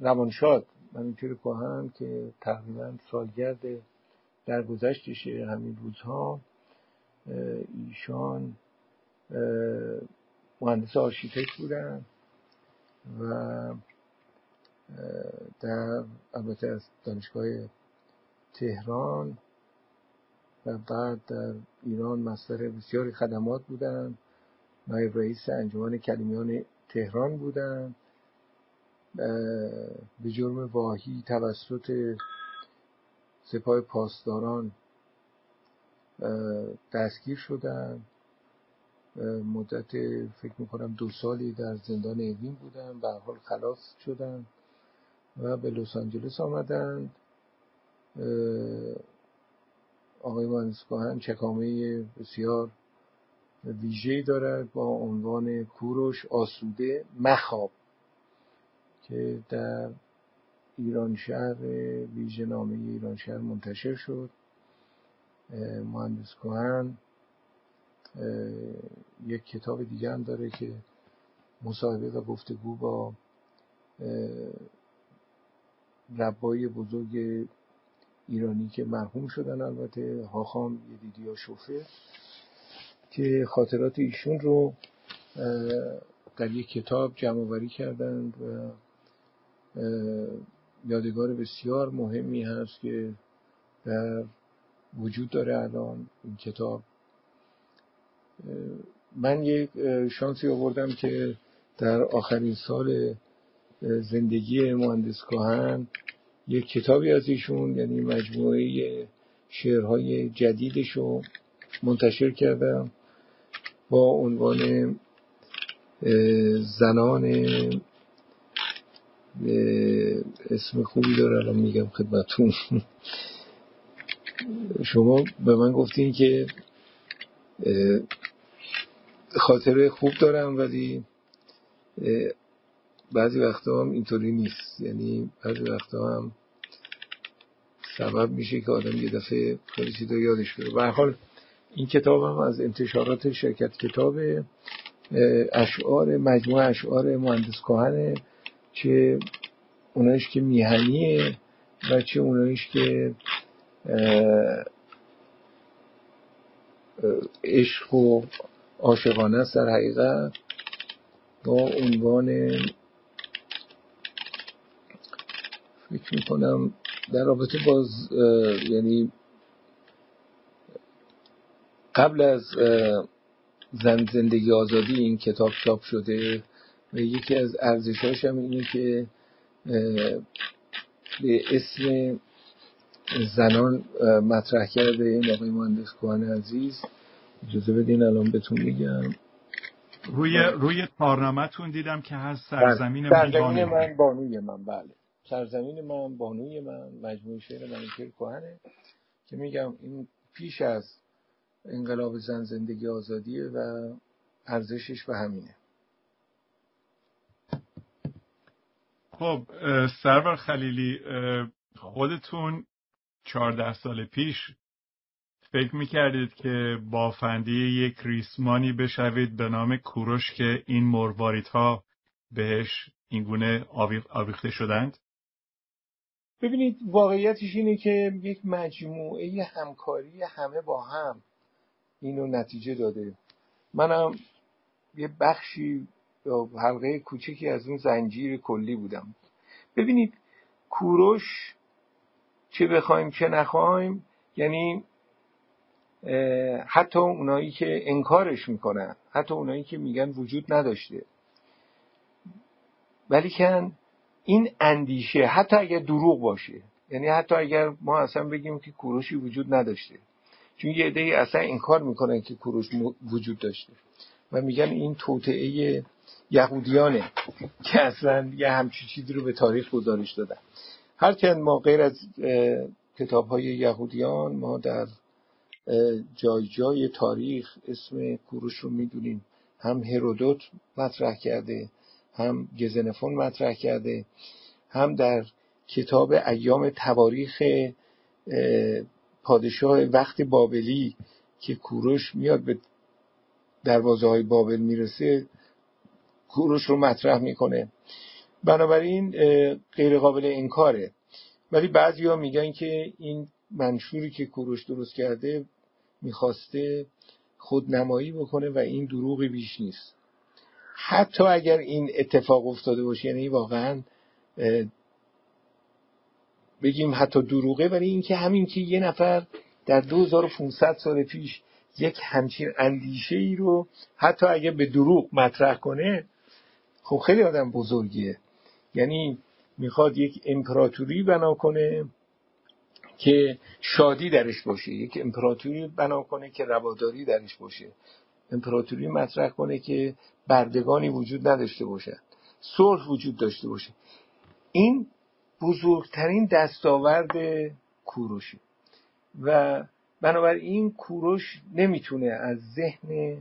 روانشاد منوچهر کوهن که تقریبا سالگرد در گذشتشه همین روزها. ایشان مهندس آرشیتکت بودن و در البته از دانشگاه تهران بعد در ایران مصدر بسیاری خدمات بودن. نایب رئیس انجمن کلیمیان تهران بودن. به جرم واهی توسط سپاه پاسداران دستگیر شدن. مدت فکر می‌کنم دو سالی در زندان اوین بودن. به حال خلاص شدن و به لس آنجلس آمدند آقای مهندس کهن چکامه بسیار ویژه‌ای دارد با عنوان کوروش آسوده مخاب که در ایران شهر ویژه نامه ایران شهر منتشر شد. مهندس کوهن یک کتاب دیگه هم داره که مصاحبه و گفتگو با ربای بزرگ ایرانی که مرحوم شدن البته هاخام یدیدیا شوفه که خاطرات ایشون رو در یک کتاب جمع وری کردند و یادگار بسیار مهمی هست که در وجود داره الان این کتاب. من یک شانسی آوردم که در آخرین سال زندگی مهندس کهن یک کتابی از ایشون یعنی مجموعه شعرهای جدیدش رو منتشر کردم با عنوان زنان اسم خوبی داره الان میگم خدمتون شما به من گفتین که خاطره خوب دارم ولی بعضی وقتا هم اینطوری نیست. یعنی بعضی وقتا هم سبب میشه که آدم یه دفعه خیلی چیزا یادش بره. به حال این کتاب هم از انتشارات شرکت کتاب اشعار مجموعه اشعار مهندس کهنه چه اونایش که میهنیه و چه اونایش که عشق و عاشقانه است در حقیقت. با عنوان فکر می‌کنم. در رابطه با یعنی قبل از زن زندگی آزادی این کتاب چاپ شده و یکی از ارزشاش هم اینه که به اسم زنان مطرح کرده این آقای مهندس کوهن عزیز. اجازه بدین الان بهتون میگم روی روی تارنامه‌تون دیدم که هست سرزمین من سرزمین من بانوی من بله. سرزمین من بانوی من مجموعه شعر منیکر کوهنه که میگم این پیش از انقلاب زن زندگی آزادیه و ارزشش به همینه خب سرور خلیلی خودتون چهارده سال پیش فکر می‌کردید که بافندی یک ریسمانی بشوید به نام کوروش که این مرواریدها بهش اینگونه آویخته شدند؟ ببینید واقعیتش اینه که یک مجموعه همکاری همه با هم اینو نتیجه داده. منم یه بخشی یا حلقه کوچکی از اون زنجیر کلی بودم. ببینید کوروش چه بخوایم چه نخوایم یعنی حتی اونایی که انکارش می‌کنن حتی اونایی که میگن وجود نداشته. ولی کن این اندیشه حتی اگر دروغ باشه. یعنی حتی اگر ما اصلا بگیم که کوروشی وجود نداشته. چون یه عده اصلا انکار می‌کنن که کوروش وجود داشته. و میگن این توطعه یهودیانه که اصلا یه همچی چیزی رو به تاریخ گزارش دادن. هرچند ما غیر از کتاب های یهودیان ما در جای جای تاریخ اسم کوروش رو می‌دونیم. هم هرودوت مطرح کرده هم گزنفون مطرح کرده هم در کتاب ایام تواریخ پادشاه وقت بابلی که کوروش میاد به دروازه های بابل می‌رسه کوروش رو مطرح می‌کنه. بنابراین غیر قابل انکاره. ولی بعضی ها میگن که این منشوری که کوروش درست کرده می‌خواسته خودنمایی بکنه و این دروغی بیش نیست. حتی اگر این اتفاق افتاده باشه یعنی واقعا بگیم حتی دروغه ولی اینکه همین که یه نفر در 2500 سال پیش یک همچین اندیشه ای رو حتی اگر به دروغ مطرح کنه خب خیلی آدم بزرگیه. یعنی می‌خواد یک امپراتوری بنا کنه که شادی درش باشه یک امپراتوری بنا کنه که رواداری درش باشه. امپراتوری مطرح کنه که بردگانی وجود نداشته باشد. صلح وجود داشته باشه. این بزرگترین دستاورد کوروشه و بنابراین کوروش نمی‌تونه از ذهن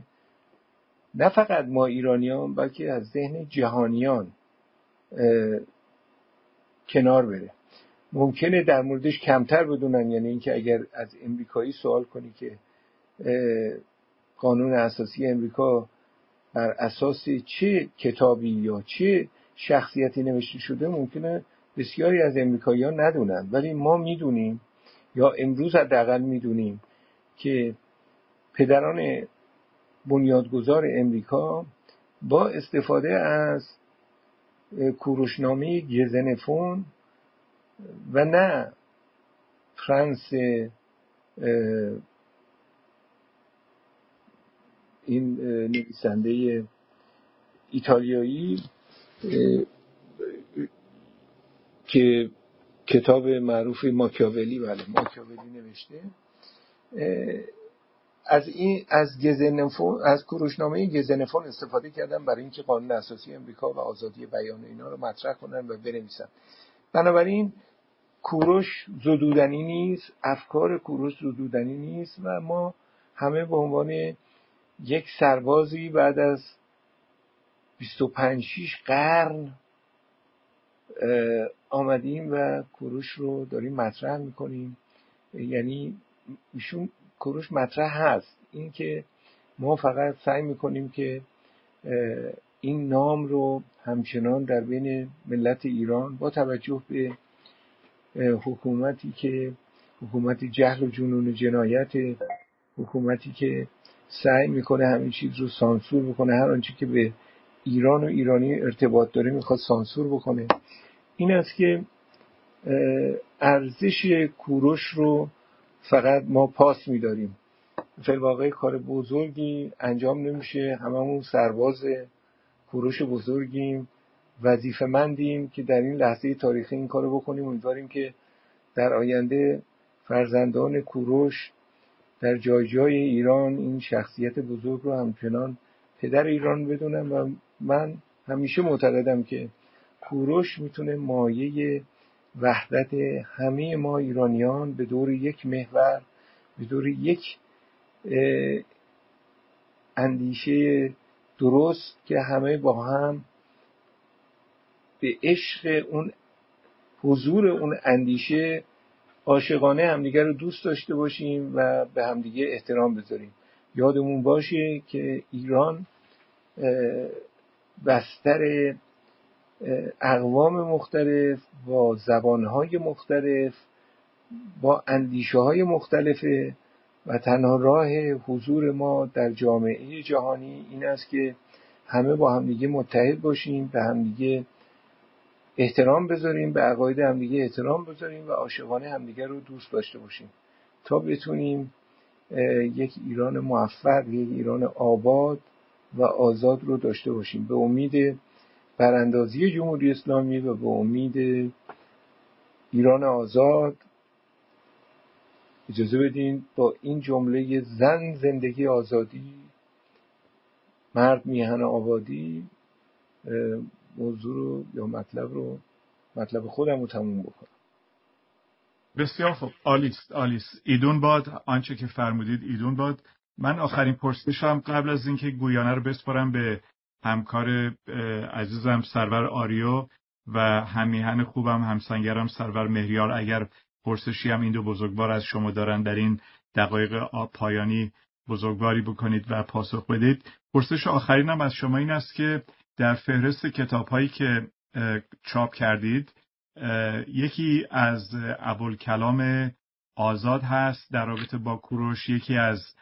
نه فقط ما ایرانیان بلکه از ذهن جهانیان کنار بره. ممکنه در موردش کمتر بدونن یعنی اینکه اگر از امریکایی سوال کنی که قانون اساسی امریکا بر اساس چه کتابی یا چه شخصیتی نوشته شده ممکنه بسیاری از امریکاییان ندونن. ولی ما می‌دونیم یا امروز حداقل می‌دونیم که پدران بنیادگذار امریکا با استفاده از کوروشنامه گزنفون و نه فرانس این نویسنده ایتالیایی که کتاب معروف ماکیاولی بله ماکیاولی نوشته. از این از گزنفون از کروشنامه گزنفون استفاده کردن برای اینکه قانون اساسی امریکا و آزادی بیان اینا رو مطرح کنن و بنویسن. بنابراین کوروش زدودنی نیست افکار کوروش زدودنی نیست و ما همه به عنوان یک سربازی بعد از 25 6 قرن آمدیم و کوروش رو داریم مطرح می‌کنیم. یعنی ایشون کوروش مطرح هست. اینکه ما فقط سعی می‌کنیم که این نام رو همچنان در بین ملت ایران با توجه به حکومتی که حکومت جهل و جنون جنایت حکومتی که سعی می‌کنه همین چیز رو سانسور بکنه. هر آنچه که به ایران و ایرانی ارتباط داره می‌خواد سانسور بکنه. این است که ارزش کوروش رو فقط ما پاس میداریم. واقع کار بزرگی انجام نمیشه. هممون سرباز کوروش بزرگیم. وظیفه مندیم که در این لحظه تاریخی این کارو بکنیم. امیدواریم که در آینده فرزندان کوروش در جای جای ایران این شخصیت بزرگ رو همچنان پدر ایران بدونم و من همیشه معتقدم که کوروش می‌تونه مایه وحدت همه ما ایرانیان به دور یک محور به دور یک اندیشه درست که همه با هم به عشق اون حضور اون اندیشه عاشقانه همدیگه رو دوست داشته باشیم و به همدیگه احترام بذاریم. یادمون باشه که ایران بستر اقوام مختلف با زبانهای مختلف با اندیشه های مختلفه و تنها راه حضور ما در جامعه جهانی این است که همه با همدیگه متحد باشیم به همدیگه احترام بذاریم به عقاید همدیگه احترام بذاریم و عاشقانه همدیگه رو دوست داشته باشیم. تا بتونیم یک ایران موفق یک ایران آباد و آزاد رو داشته باشیم. به امید براندازی جمهوری اسلامی و به امید ایران آزاد اجازه بدین با این جمله زن زندگی آزادی مرد میهن آبادی موضوع رو یا مطلب رو مطلب خودم رو تموم بکنم. بسیار خوب. آلیست آلیست ایدون باد آنچه که فرمودید ایدون باد. من آخرین پرسشم قبل از اینکه گویانه رو بسپارم به همکار عزیزم سرور آریو و همیهن خوبم همسنگرم سرور مهریار. اگر پرسشی هم این دو بزرگوار از شما دارن در این دقایق پایانی بزرگواری بکنید و پاسخ بدید. پرسش آخرینم از شما این است که در فهرست کتاب هایی که چاپ کردید یکی از کلام آزاد هست در رابطه با کوروش یکی از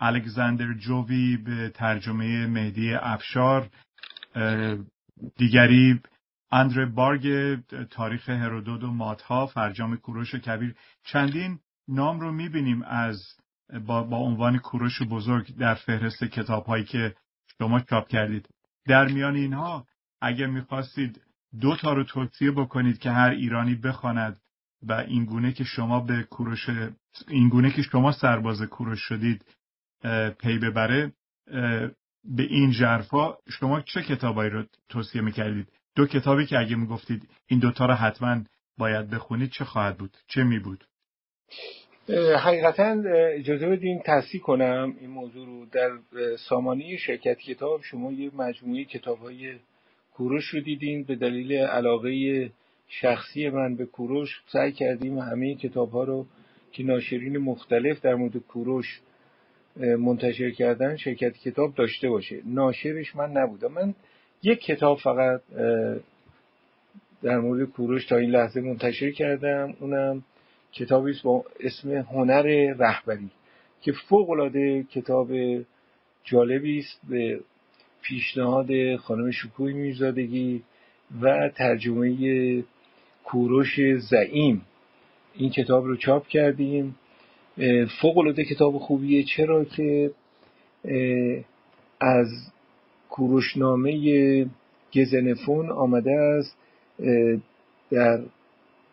الکساندر جووی به ترجمه مهدی افشار دیگری اندر بارگ تاریخ هرودود و ماتها فرجام کوروش کبیر. چندین نام رو می‌بینیم از با, با عنوان کوروش بزرگ در فهرست کتاب هایی که شما چاپ کردید. در میان اینها اگر می‌خواستید دو تا رو توصیه بکنید که هر ایرانی بخواند و این گونه که شما به کوروش این گونه که شما سرباز کوروش شدید پی ببره به این جرفا شما چه کتابایی رو توصیه می‌کردید؟ دو کتابی که اگه می‌گفتید این دوتا رو حتما باید بخونید چه خواهد بود؟ چه می بود؟ حقیقتا اجازه بدین تصحیح کنم این موضوع رو. در سامانه شرکت کتاب شما یه مجموعه کتاب های کوروش رو دیدین. به دلیل علاقه شخصی من به کوروش سعی کردیم همه کتاب ها رو که ناشرین مختلف در مورد کوروش منتشر کردن شرکت کتاب داشته باشه. ناشرش من نبودم. من یک کتاب فقط در مورد کوروش تا این لحظه منتشر کردم. اونم کتابی با اسم هنر رهبری که فوق العاده کتاب جالبی است به پیشنهاد خانم شکوی میرزادگی و ترجمه کوروش زعیم. این کتاب رو چاپ کردیم. فوق العاده کتاب خوبیه. چرا که از کوروشنامه گزنفون آمده است در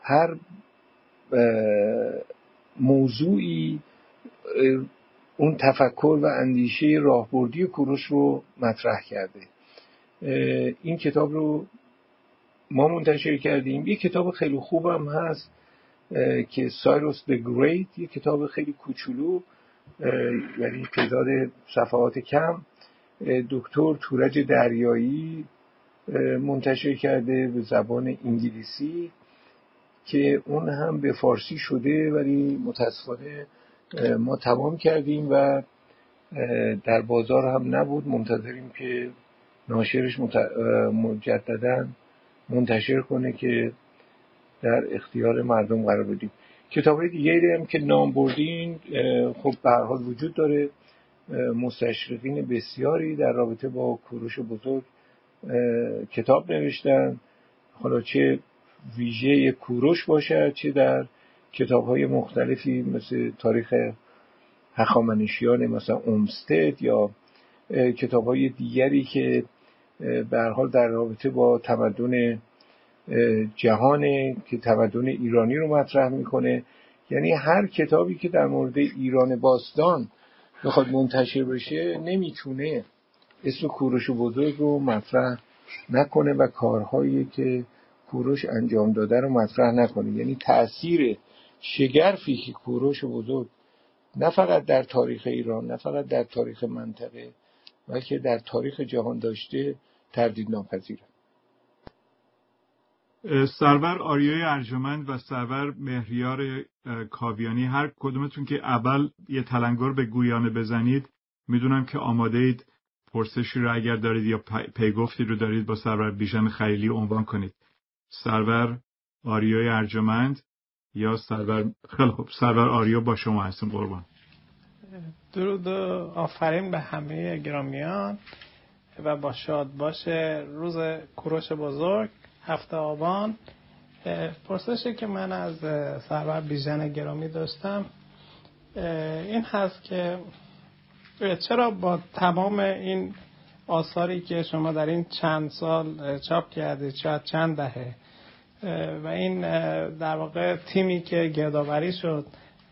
هر موضوعی اون تفکر و اندیشه راهبردی کوروش رو مطرح کرده. این کتاب رو ما منتشر کردیم. یه کتاب خیلی خوبم هست که سایروس د گریت یه کتاب خیلی کوچولو یعنی تعداد صفحات کم. دکتر تورج دریایی منتشر کرده به زبان انگلیسی. که اون هم به فارسی شده ولی متاسفانه ما تمام کردیم و در بازار هم نبود. منتظریم که ناشرش مجددا منتشر کنه که در اختیار مردم قرار بدیم. کتاب های دیگری هم که نام بردین خب به حال وجود داره. مستشرقین بسیاری در رابطه با کوروش بزرگ کتاب نوشتن. حالا چه ویژه کوروش باشد چه در کتاب های مختلفی مثل تاریخ هخامنشیان مثلا اومستد یا کتاب های دیگری که به حال در رابطه با تمدن جهان که تمدن ایرانی رو مطرح می‌کنه. یعنی هر کتابی که در مورد ایران باستان بخواد منتشر بشه نمی‌تونه اسم کوروش بزرگ رو مطرح نکنه و کارهایی که کوروش انجام داده رو مطرح نکنه. یعنی تاثیر شگرفی که کوروش بزرگ نه فقط در تاریخ ایران نه فقط در تاریخ منطقه بلکه در تاریخ جهان داشته تردید ناپذیره سرور آریای ارجمند و سرور مهریار کاویانی هر کدومتون که اول یه تلنگر به گویانه بزنید می‌دونم که آماده اید پرسشی رو اگر دارید یا پیگفتی رو دارید با سرور بیژن خیلی عنوان کنید. سرور آریای ارجمند یا سرور خیلی خوب سرور آریا با شما هستم قربان. درود و آفرین به همه گرامیان و با شاد باشه. روز کوروش بزرگ هفته آبان. پرسشی که من از سرور بیژن گرامی داشتم این هست که چرا با تمام این آثاری که شما در این چند سال چاپ کردید شاید چند دهه و این در واقع تیمی که گردآوری شد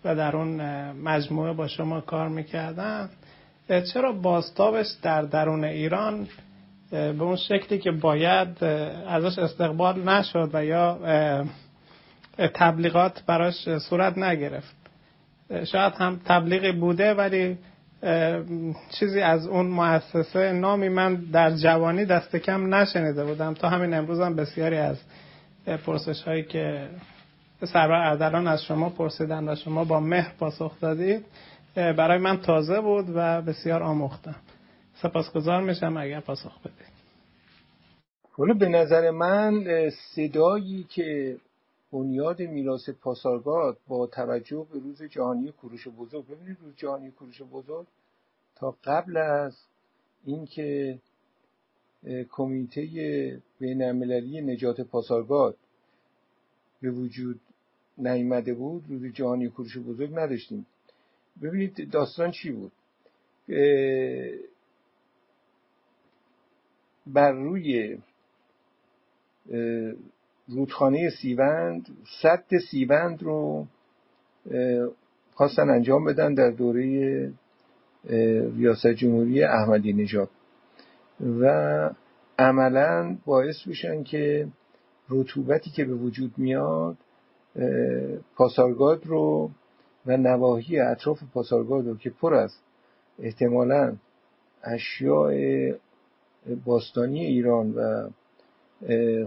و در اون مجموعه با شما کار می‌کردن چرا باستابش در درون ایران به اون شکلی که باید ازش استقبال نشد و یا تبلیغات براش صورت نگرفت؟ شاید هم تبلیغی بوده ولی چیزی از اون مؤسسه نامی من در جوانی دست کم نشنیده بودم. تا همین امروز هم بسیاری از پرسش هایی که سرور اردلان از شما پرسیدن و شما با مهر پاسخ دادید برای من تازه بود و بسیار آموختم. سپاسگزار میشم اگر پاسخ بدید. حالا به نظر من صدایی که بنیاد میراث پاسارگاد با توجه به روز جهانی کوروش بزرگ. ببینید روز جهانی کوروش بزرگ تا قبل از اینکه کمیته بین المللی نجات پاسارگاد به وجود نیامده بود روز جهانی کوروش بزرگ نداشتیم. ببینید داستان چی بود؟ بر روی رودخانه سیوند صد سیوند رو خواستن انجام بدن در دوره ریاست جمهوری احمدی نژاد. و عملا باعث میشن که رطوبتی که به وجود میاد پاسارگاد رو و نواحی اطراف پاسارگاد رو که پر از احتمالا اشیاء باستانی ایران و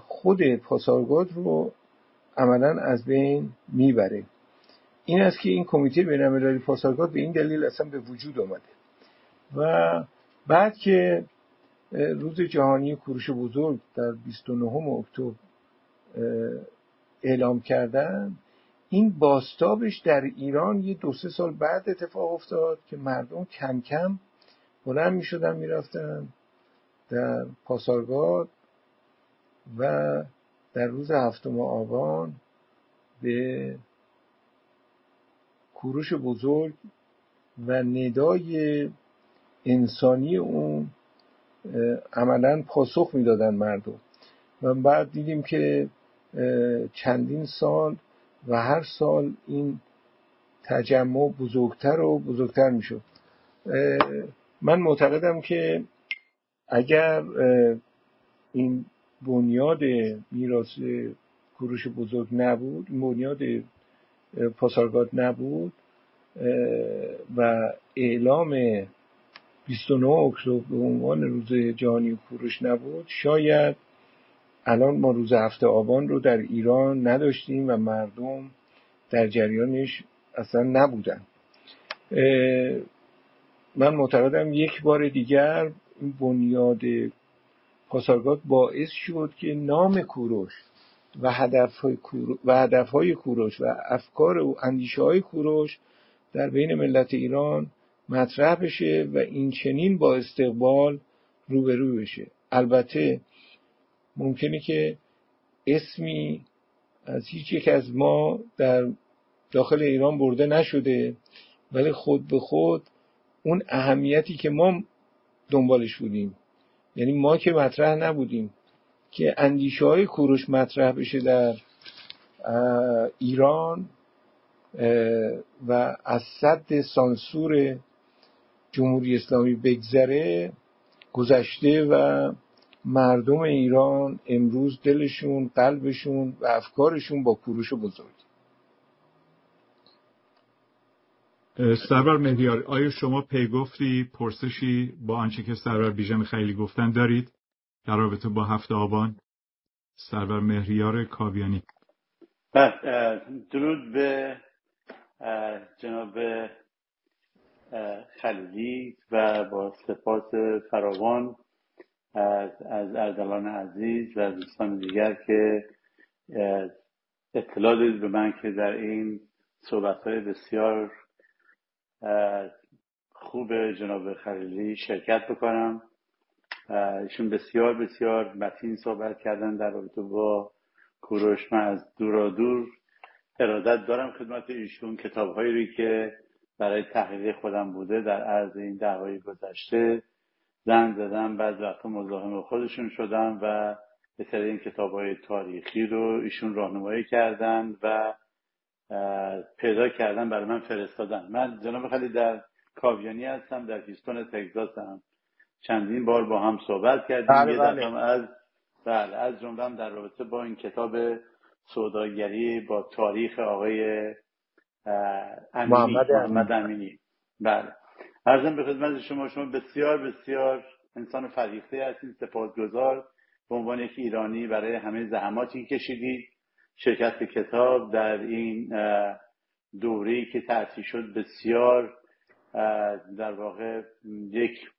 خود پاسارگاد رو عملا از بین می‌بره. این است که این کمیته بینالمللی پاسارگاد به این دلیل اصلا به وجود آمده. و بعد که روز جهانی کوروش بزرگ در 29 اکتبر اعلام کردن این باستابش در ایران یه دو سه سال بعد اتفاق افتاد که مردم کم کم بلند می شدن می رفتن در پاسارگاد. و در روز هفتم آبان به کوروش بزرگ و ندای انسانی اون عملا پاسخ می‌دادن مردم. و بعد دیدیم که چندین سال و هر سال این تجمع بزرگتر و بزرگتر می‌شد. من معتقدم که اگر این بنیاد میراث کوروش بزرگ نبود بنیاد پاسارگاد نبود و اعلام 29 اکتبر به عنوان روز جهانی کوروش نبود. شاید الان ما روز هفته آبان رو در ایران نداشتیم و مردم در جریانش اصلا نبودن. من معتقدم یک بار دیگر بنیاد پاسارگاد باعث شد که نام کوروش و هدفهای کوروش و, هدفهای کوروش و افکار و اندیشه های کوروش در بین ملت ایران مطرح بشه و این چنین با استقبال روبرو بشه. البته ممکنه که اسمی از هیچ یک از ما در داخل ایران برده نشده ولی خود به خود اون اهمیتی که ما دنبالش بودیم. یعنی ما که مطرح نبودیم که اندیشه های کوروش مطرح بشه در ایران و از صد سانسور جمهوری اسلامی بگذره گذشته و مردم ایران امروز دلشون قلبشون و افکارشون با کوروش بزرگ. سرور مهریار آیا شما پیگفتی پرسشی با آنچه که سرور بیژن خیلی گفتن دارید در رابطه با هفته آبان؟ سرور مهریار کاویانی. بله، درود به جناب خلیلی و با سپاس فراوان از اردلان عزیز و دوستان دیگر که اطلاع دادید به من که در این صحبت های بسیار خوب جناب خلیلی شرکت بکنم. ایشون بسیار بسیار متین صحبت کردن در رابطه با کوروش. من از دورا دور ارادت دارم خدمت ایشون کتاب هایی که برای تحقیق خودم بوده در عرض این دعوای گذشته زن زدم. بعد وقتا مزاحم خودشون شدم و به سری این کتاب های تاریخی رو ایشون راهنمایی کردن و پیدا کردن برای من فرستادن. من جناب خیلی در کاویانی هستم در هیستون تگزاس هم. چندین بار با هم صحبت کردیم. بله یه بله. از بله از جمله در رابطه با این کتاب سوداگری با تاریخ آقای امینی محمد, محمد امینی. بله. ارزم به خدمت شما شما بسیار بسیار انسان فریخته هستید سپاسگزار. به عنوان یک ایرانی برای همه زحماتی که کشیدید. شرکت کتاب در این دوره که تأسیس شد بسیار در واقع یک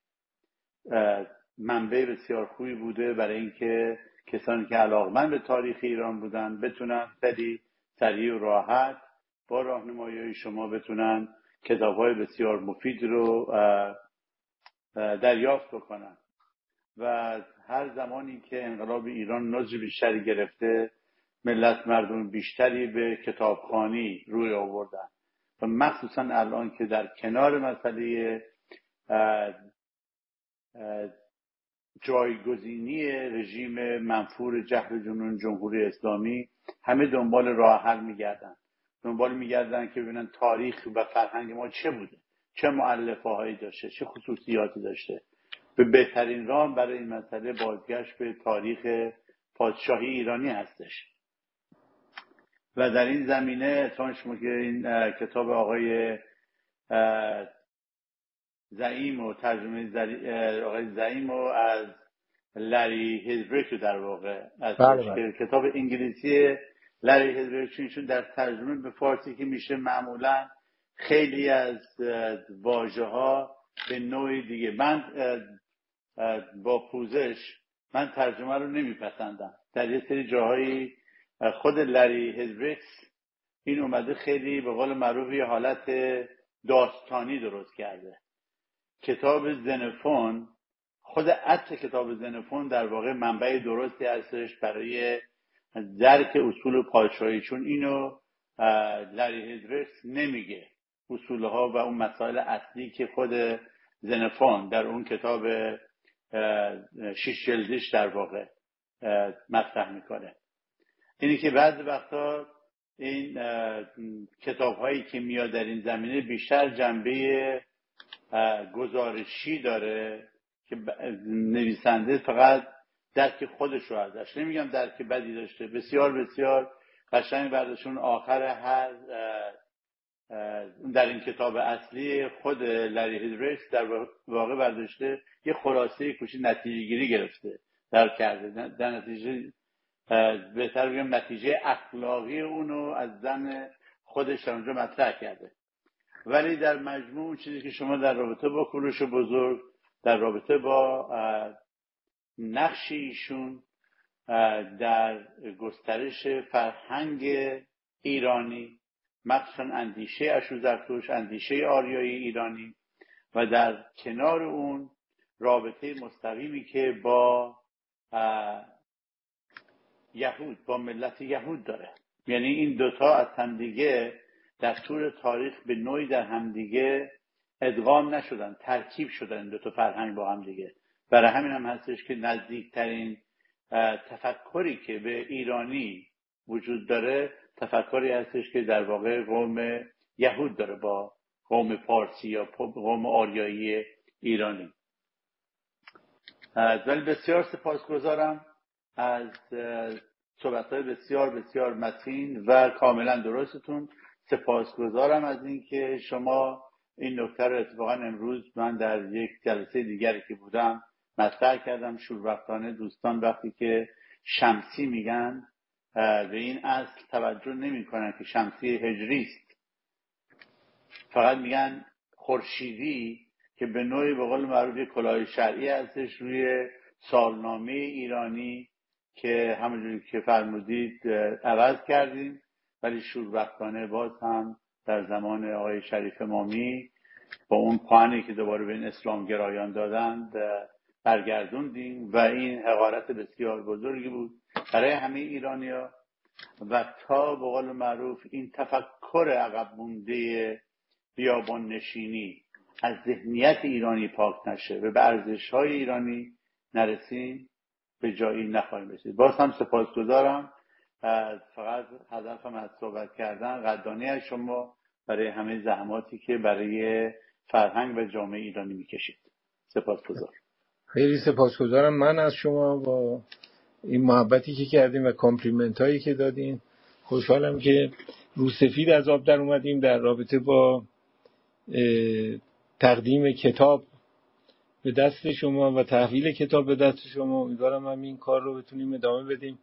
منبع بسیار خوبی بوده برای اینکه کسانی که علاقمند به تاریخ ایران بودن بتونن خیلی سریع و راحت با راهنمایی شما بتونن کتاب های بسیار مفید رو دریافت بکنن. و هر زمانی که انقلاب ایران نوز بیشتری گرفته ملت مردم بیشتری به کتابخانی روی آوردن. و مخصوصا الان که در کنار مسئله جایگزینی رژیم منفور جهل جنون جمهوری اسلامی همه دنبال راه حل میگردن. دنبال میگردن که ببینن تاریخ و فرهنگ ما چه بوده چه معلفه هایی داشته چه خصوصیاتی داشته. به بهترین راه برای این مسئله بازگشت به تاریخ پادشاهی ایرانی هستش. و در این زمینه چون شما که این کتاب آقای زعیم و ترجمه آقای زعیم و از لری هیزبریک در واقع از بله بله. کتاب انگلیسی لری هیزبریک در ترجمه به فارسی که میشه معمولا خیلی از واژه ها به نوع دیگه. من با پوزش من ترجمه رو نمیپسندم. در یه سری جاهایی خود لری هیزبریکس این اومده خیلی به قول معروف یه حالت داستانی درست کرده. کتاب زنفون خود عطر کتاب زنفون در واقع منبع درستی هستش برای درک اصول پادشاهی چون اینو لری هیدرس نمیگه. اصولها و اون مسائل اصلی که خود زنفون در اون کتاب شیش جلدش در واقع مطرح می‌کنه. اینی که بعض وقتا این کتاب هایی که میاد در این زمینه بیشتر جنبه گزارشی داره که نویسنده فقط درک خودش رو ازش. نمیگم درک بدی داشته بسیار بسیار قشنگ برداشون آخر هر در این کتاب اصلی خود لری هیدریکس در واقع برداشته یه خلاصه کشی نتیجه گیری گرفته در کرده. در نتیجه بهتر بگم نتیجه اخلاقی اونو از زن خودش در اونجا مطرح کرده. ولی در مجموع چیزی که شما در رابطه با کوروش بزرگ در رابطه با نقش ایشون در گسترش فرهنگ ایرانی مخصوصا اندیشه اشوزرتوش اندیشه آریایی ایرانی و در کنار اون رابطه مستقیمی که با یهود با ملت یهود داره. یعنی این دوتا از همدیگه در طول تاریخ به نوعی در همدیگه ادغام نشدن ترکیب شدن این دوتا فرهنگ با همدیگه برای همین هم هستش که نزدیکترین تفکری که به ایرانی وجود داره تفکری هستش که در واقع قوم یهود داره با قوم پارسی یا قوم آریایی ایرانی. ولی بسیار سپاسگزارم. از صحبت های بسیار بسیار متین و کاملا درستتون. سپاسگزارم از اینکه شما این نکته رو اتفاقا امروز من در یک جلسه دیگری که بودم مطرح کردم. شوربختانه دوستان وقتی که شمسی میگن به این اصل توجه نمی‌کنن که شمسی هجری است. فقط میگن خورشیدی که به نوعی به قول معروف کلاه شرعی هستش روی سالنامه ایرانی. که همونجوری که فرمودید عوض کردیم ولی شوربختانه باز هم در زمان آقای شریف مامی با اون پانی که دوباره به این اسلام گرایان دادند برگردوندیم و این حقارت بسیار بزرگی بود برای همه ایرانیا و تا به قول معروف این تفکر عقب مونده بیابان نشینی از ذهنیت ایرانی پاک نشه و به ارزش های ایرانی نرسیم. به جایی نخواهیم رسید. باز هم سپاسگزارم. فقط هدفم از صحبت کردن قدردانی از شما برای همه زحماتی که برای فرهنگ و جامعه ایرانی می‌کشید. سپاسگزار خیلی سپاسگزارم. من از شما با این محبتی که کردین و compliment هایی که دادین خوشحالم که رو سفید از آب در اومدیم در رابطه با تقدیم کتاب به دست شما و تحویل کتاب به دست شما. امیدوارم هم این کار رو بتونیم ادامه بدیم.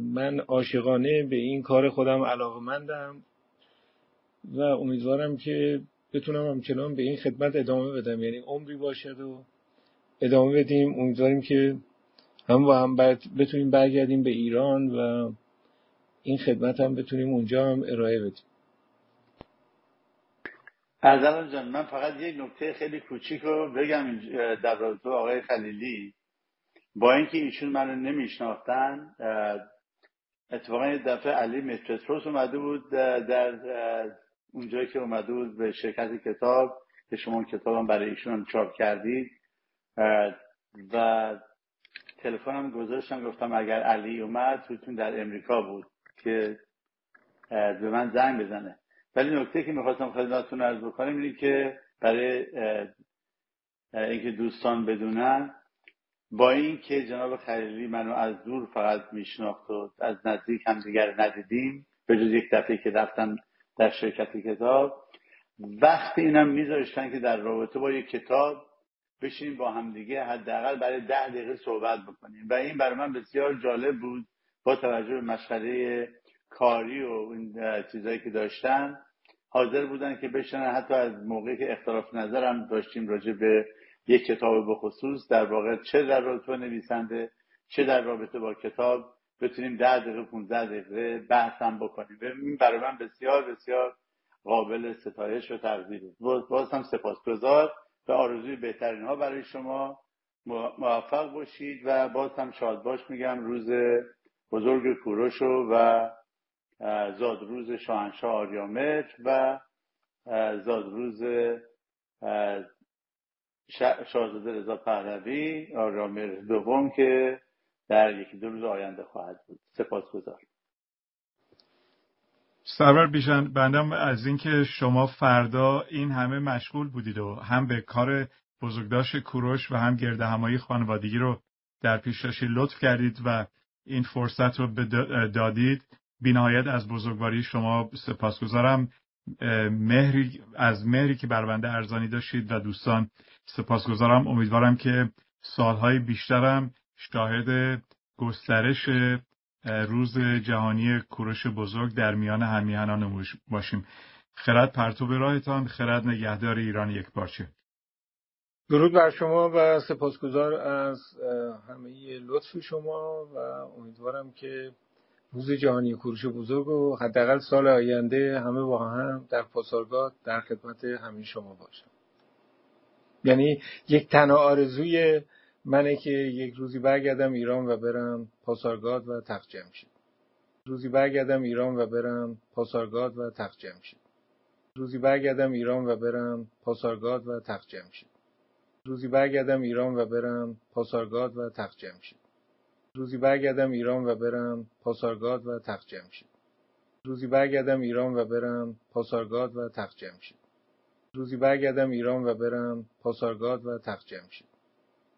من عاشقانه به این کار خودم علاقمندم و امیدوارم که بتونم همچنان به این خدمت ادامه بدم. یعنی عمری باشد و ادامه بدیم. امیدواریم که هم و هم بتونیم برگردیم به ایران و این خدمت هم بتونیم اونجا هم ارائه بدیم. ارزلان جان من فقط یک نکته خیلی کوچیک رو بگم در رابطه آقای خلیلی. با اینکه ایشون منو نمیشناختن اتفاقا یه دفعه علی مترتروس اومده بود در اونجایی که اومده بود به شرکت کتاب که شما کتابم برای ایشون هم چاپ کردید. و تلفنم گذاشتم گفتم اگر علی اومد توتون در امریکا بود که به من زنگ بزنه. ولی نکته که می‌خواستم خدمتتون ارز بکنم اینه که برای اینکه دوستان بدونن با اینکه جناب خلیلی منو از دور فقط میشناخت و از نزدیک هم دیگر ندیدیم به جز یک دفعه که رفتم در شرکت کتاب وقتی اینم میذاشتن که در رابطه با یک کتاب بشینیم با همدیگه حداقل برای ده دقیقه صحبت بکنیم. و این برای من بسیار جالب بود با توجه به مشغله کاری و این چیزهایی که داشتن حاضر بودن که بشنن. حتی از موقعی که اختلاف نظر هم داشتیم راجع به یک کتاب به خصوص در واقع چه در رابطه با نویسنده چه در رابطه با کتاب بتونیم ده دقیقه 15 دقیقه بحث هم بکنیم این برای من بسیار بسیار قابل ستایش و تقدیر باز هم سپاسگزار و آرزوی بهترین ها برای شما. موفق باشید و باز هم شاد باش میگم. روز بزرگ کوروش و زادروز شاهنشاه آریامر و زادروز شاهزاده رضا پهلوی آریامر دوم که در یکی دو روز آینده خواهد بود. سپاسگزار سرور بیژن بندم از اینکه شما فردا این همه مشغول بودید و هم به کار بزرگداشت کوروش و هم گرد همایی خانوادگی رو در پیش داشتید لطف کردید و این فرصت رو دادید بینهایت از بزرگواری شما سپاسگزارم. مهری از مهری که بر بنده ارزانی داشتید و دوستان سپاسگزارم. امیدوارم که سالهای بیشترم شاهد گسترش روز جهانی کوروش بزرگ در میان همیهنان باشیم. خرد پرتو به راهتان خرد نگهدار ایران یک بارچه درود بر شما و سپاسگزار از همه لطف شما و امیدوارم که روز جهانی کوروش بزرگ و حداقل سال آینده همه با هم در پاسارگاه در خدمت همین شما باشم. یعنی یک تنها آرزوی منه که یک روزی برگردم ایران و برم پاسارگاد و تخت جمشید روزی برگردم ایران و برم پاسارگاد و تخت جمشید روزی برگردم ایران و برم پاسارگاد و تخت جمشید روزی برگردم ایران و برم پاسارگاد و تخت جمشید روزی برگردم ایران و برم پاسارگاد و تخت جمشید روزی برگردم ایران و برم پاسارگاد و تخت جمشید روزی برگردم ایران و برم پاسارگاد و تخت جمشید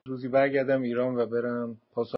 روزی برگردم ایران و برم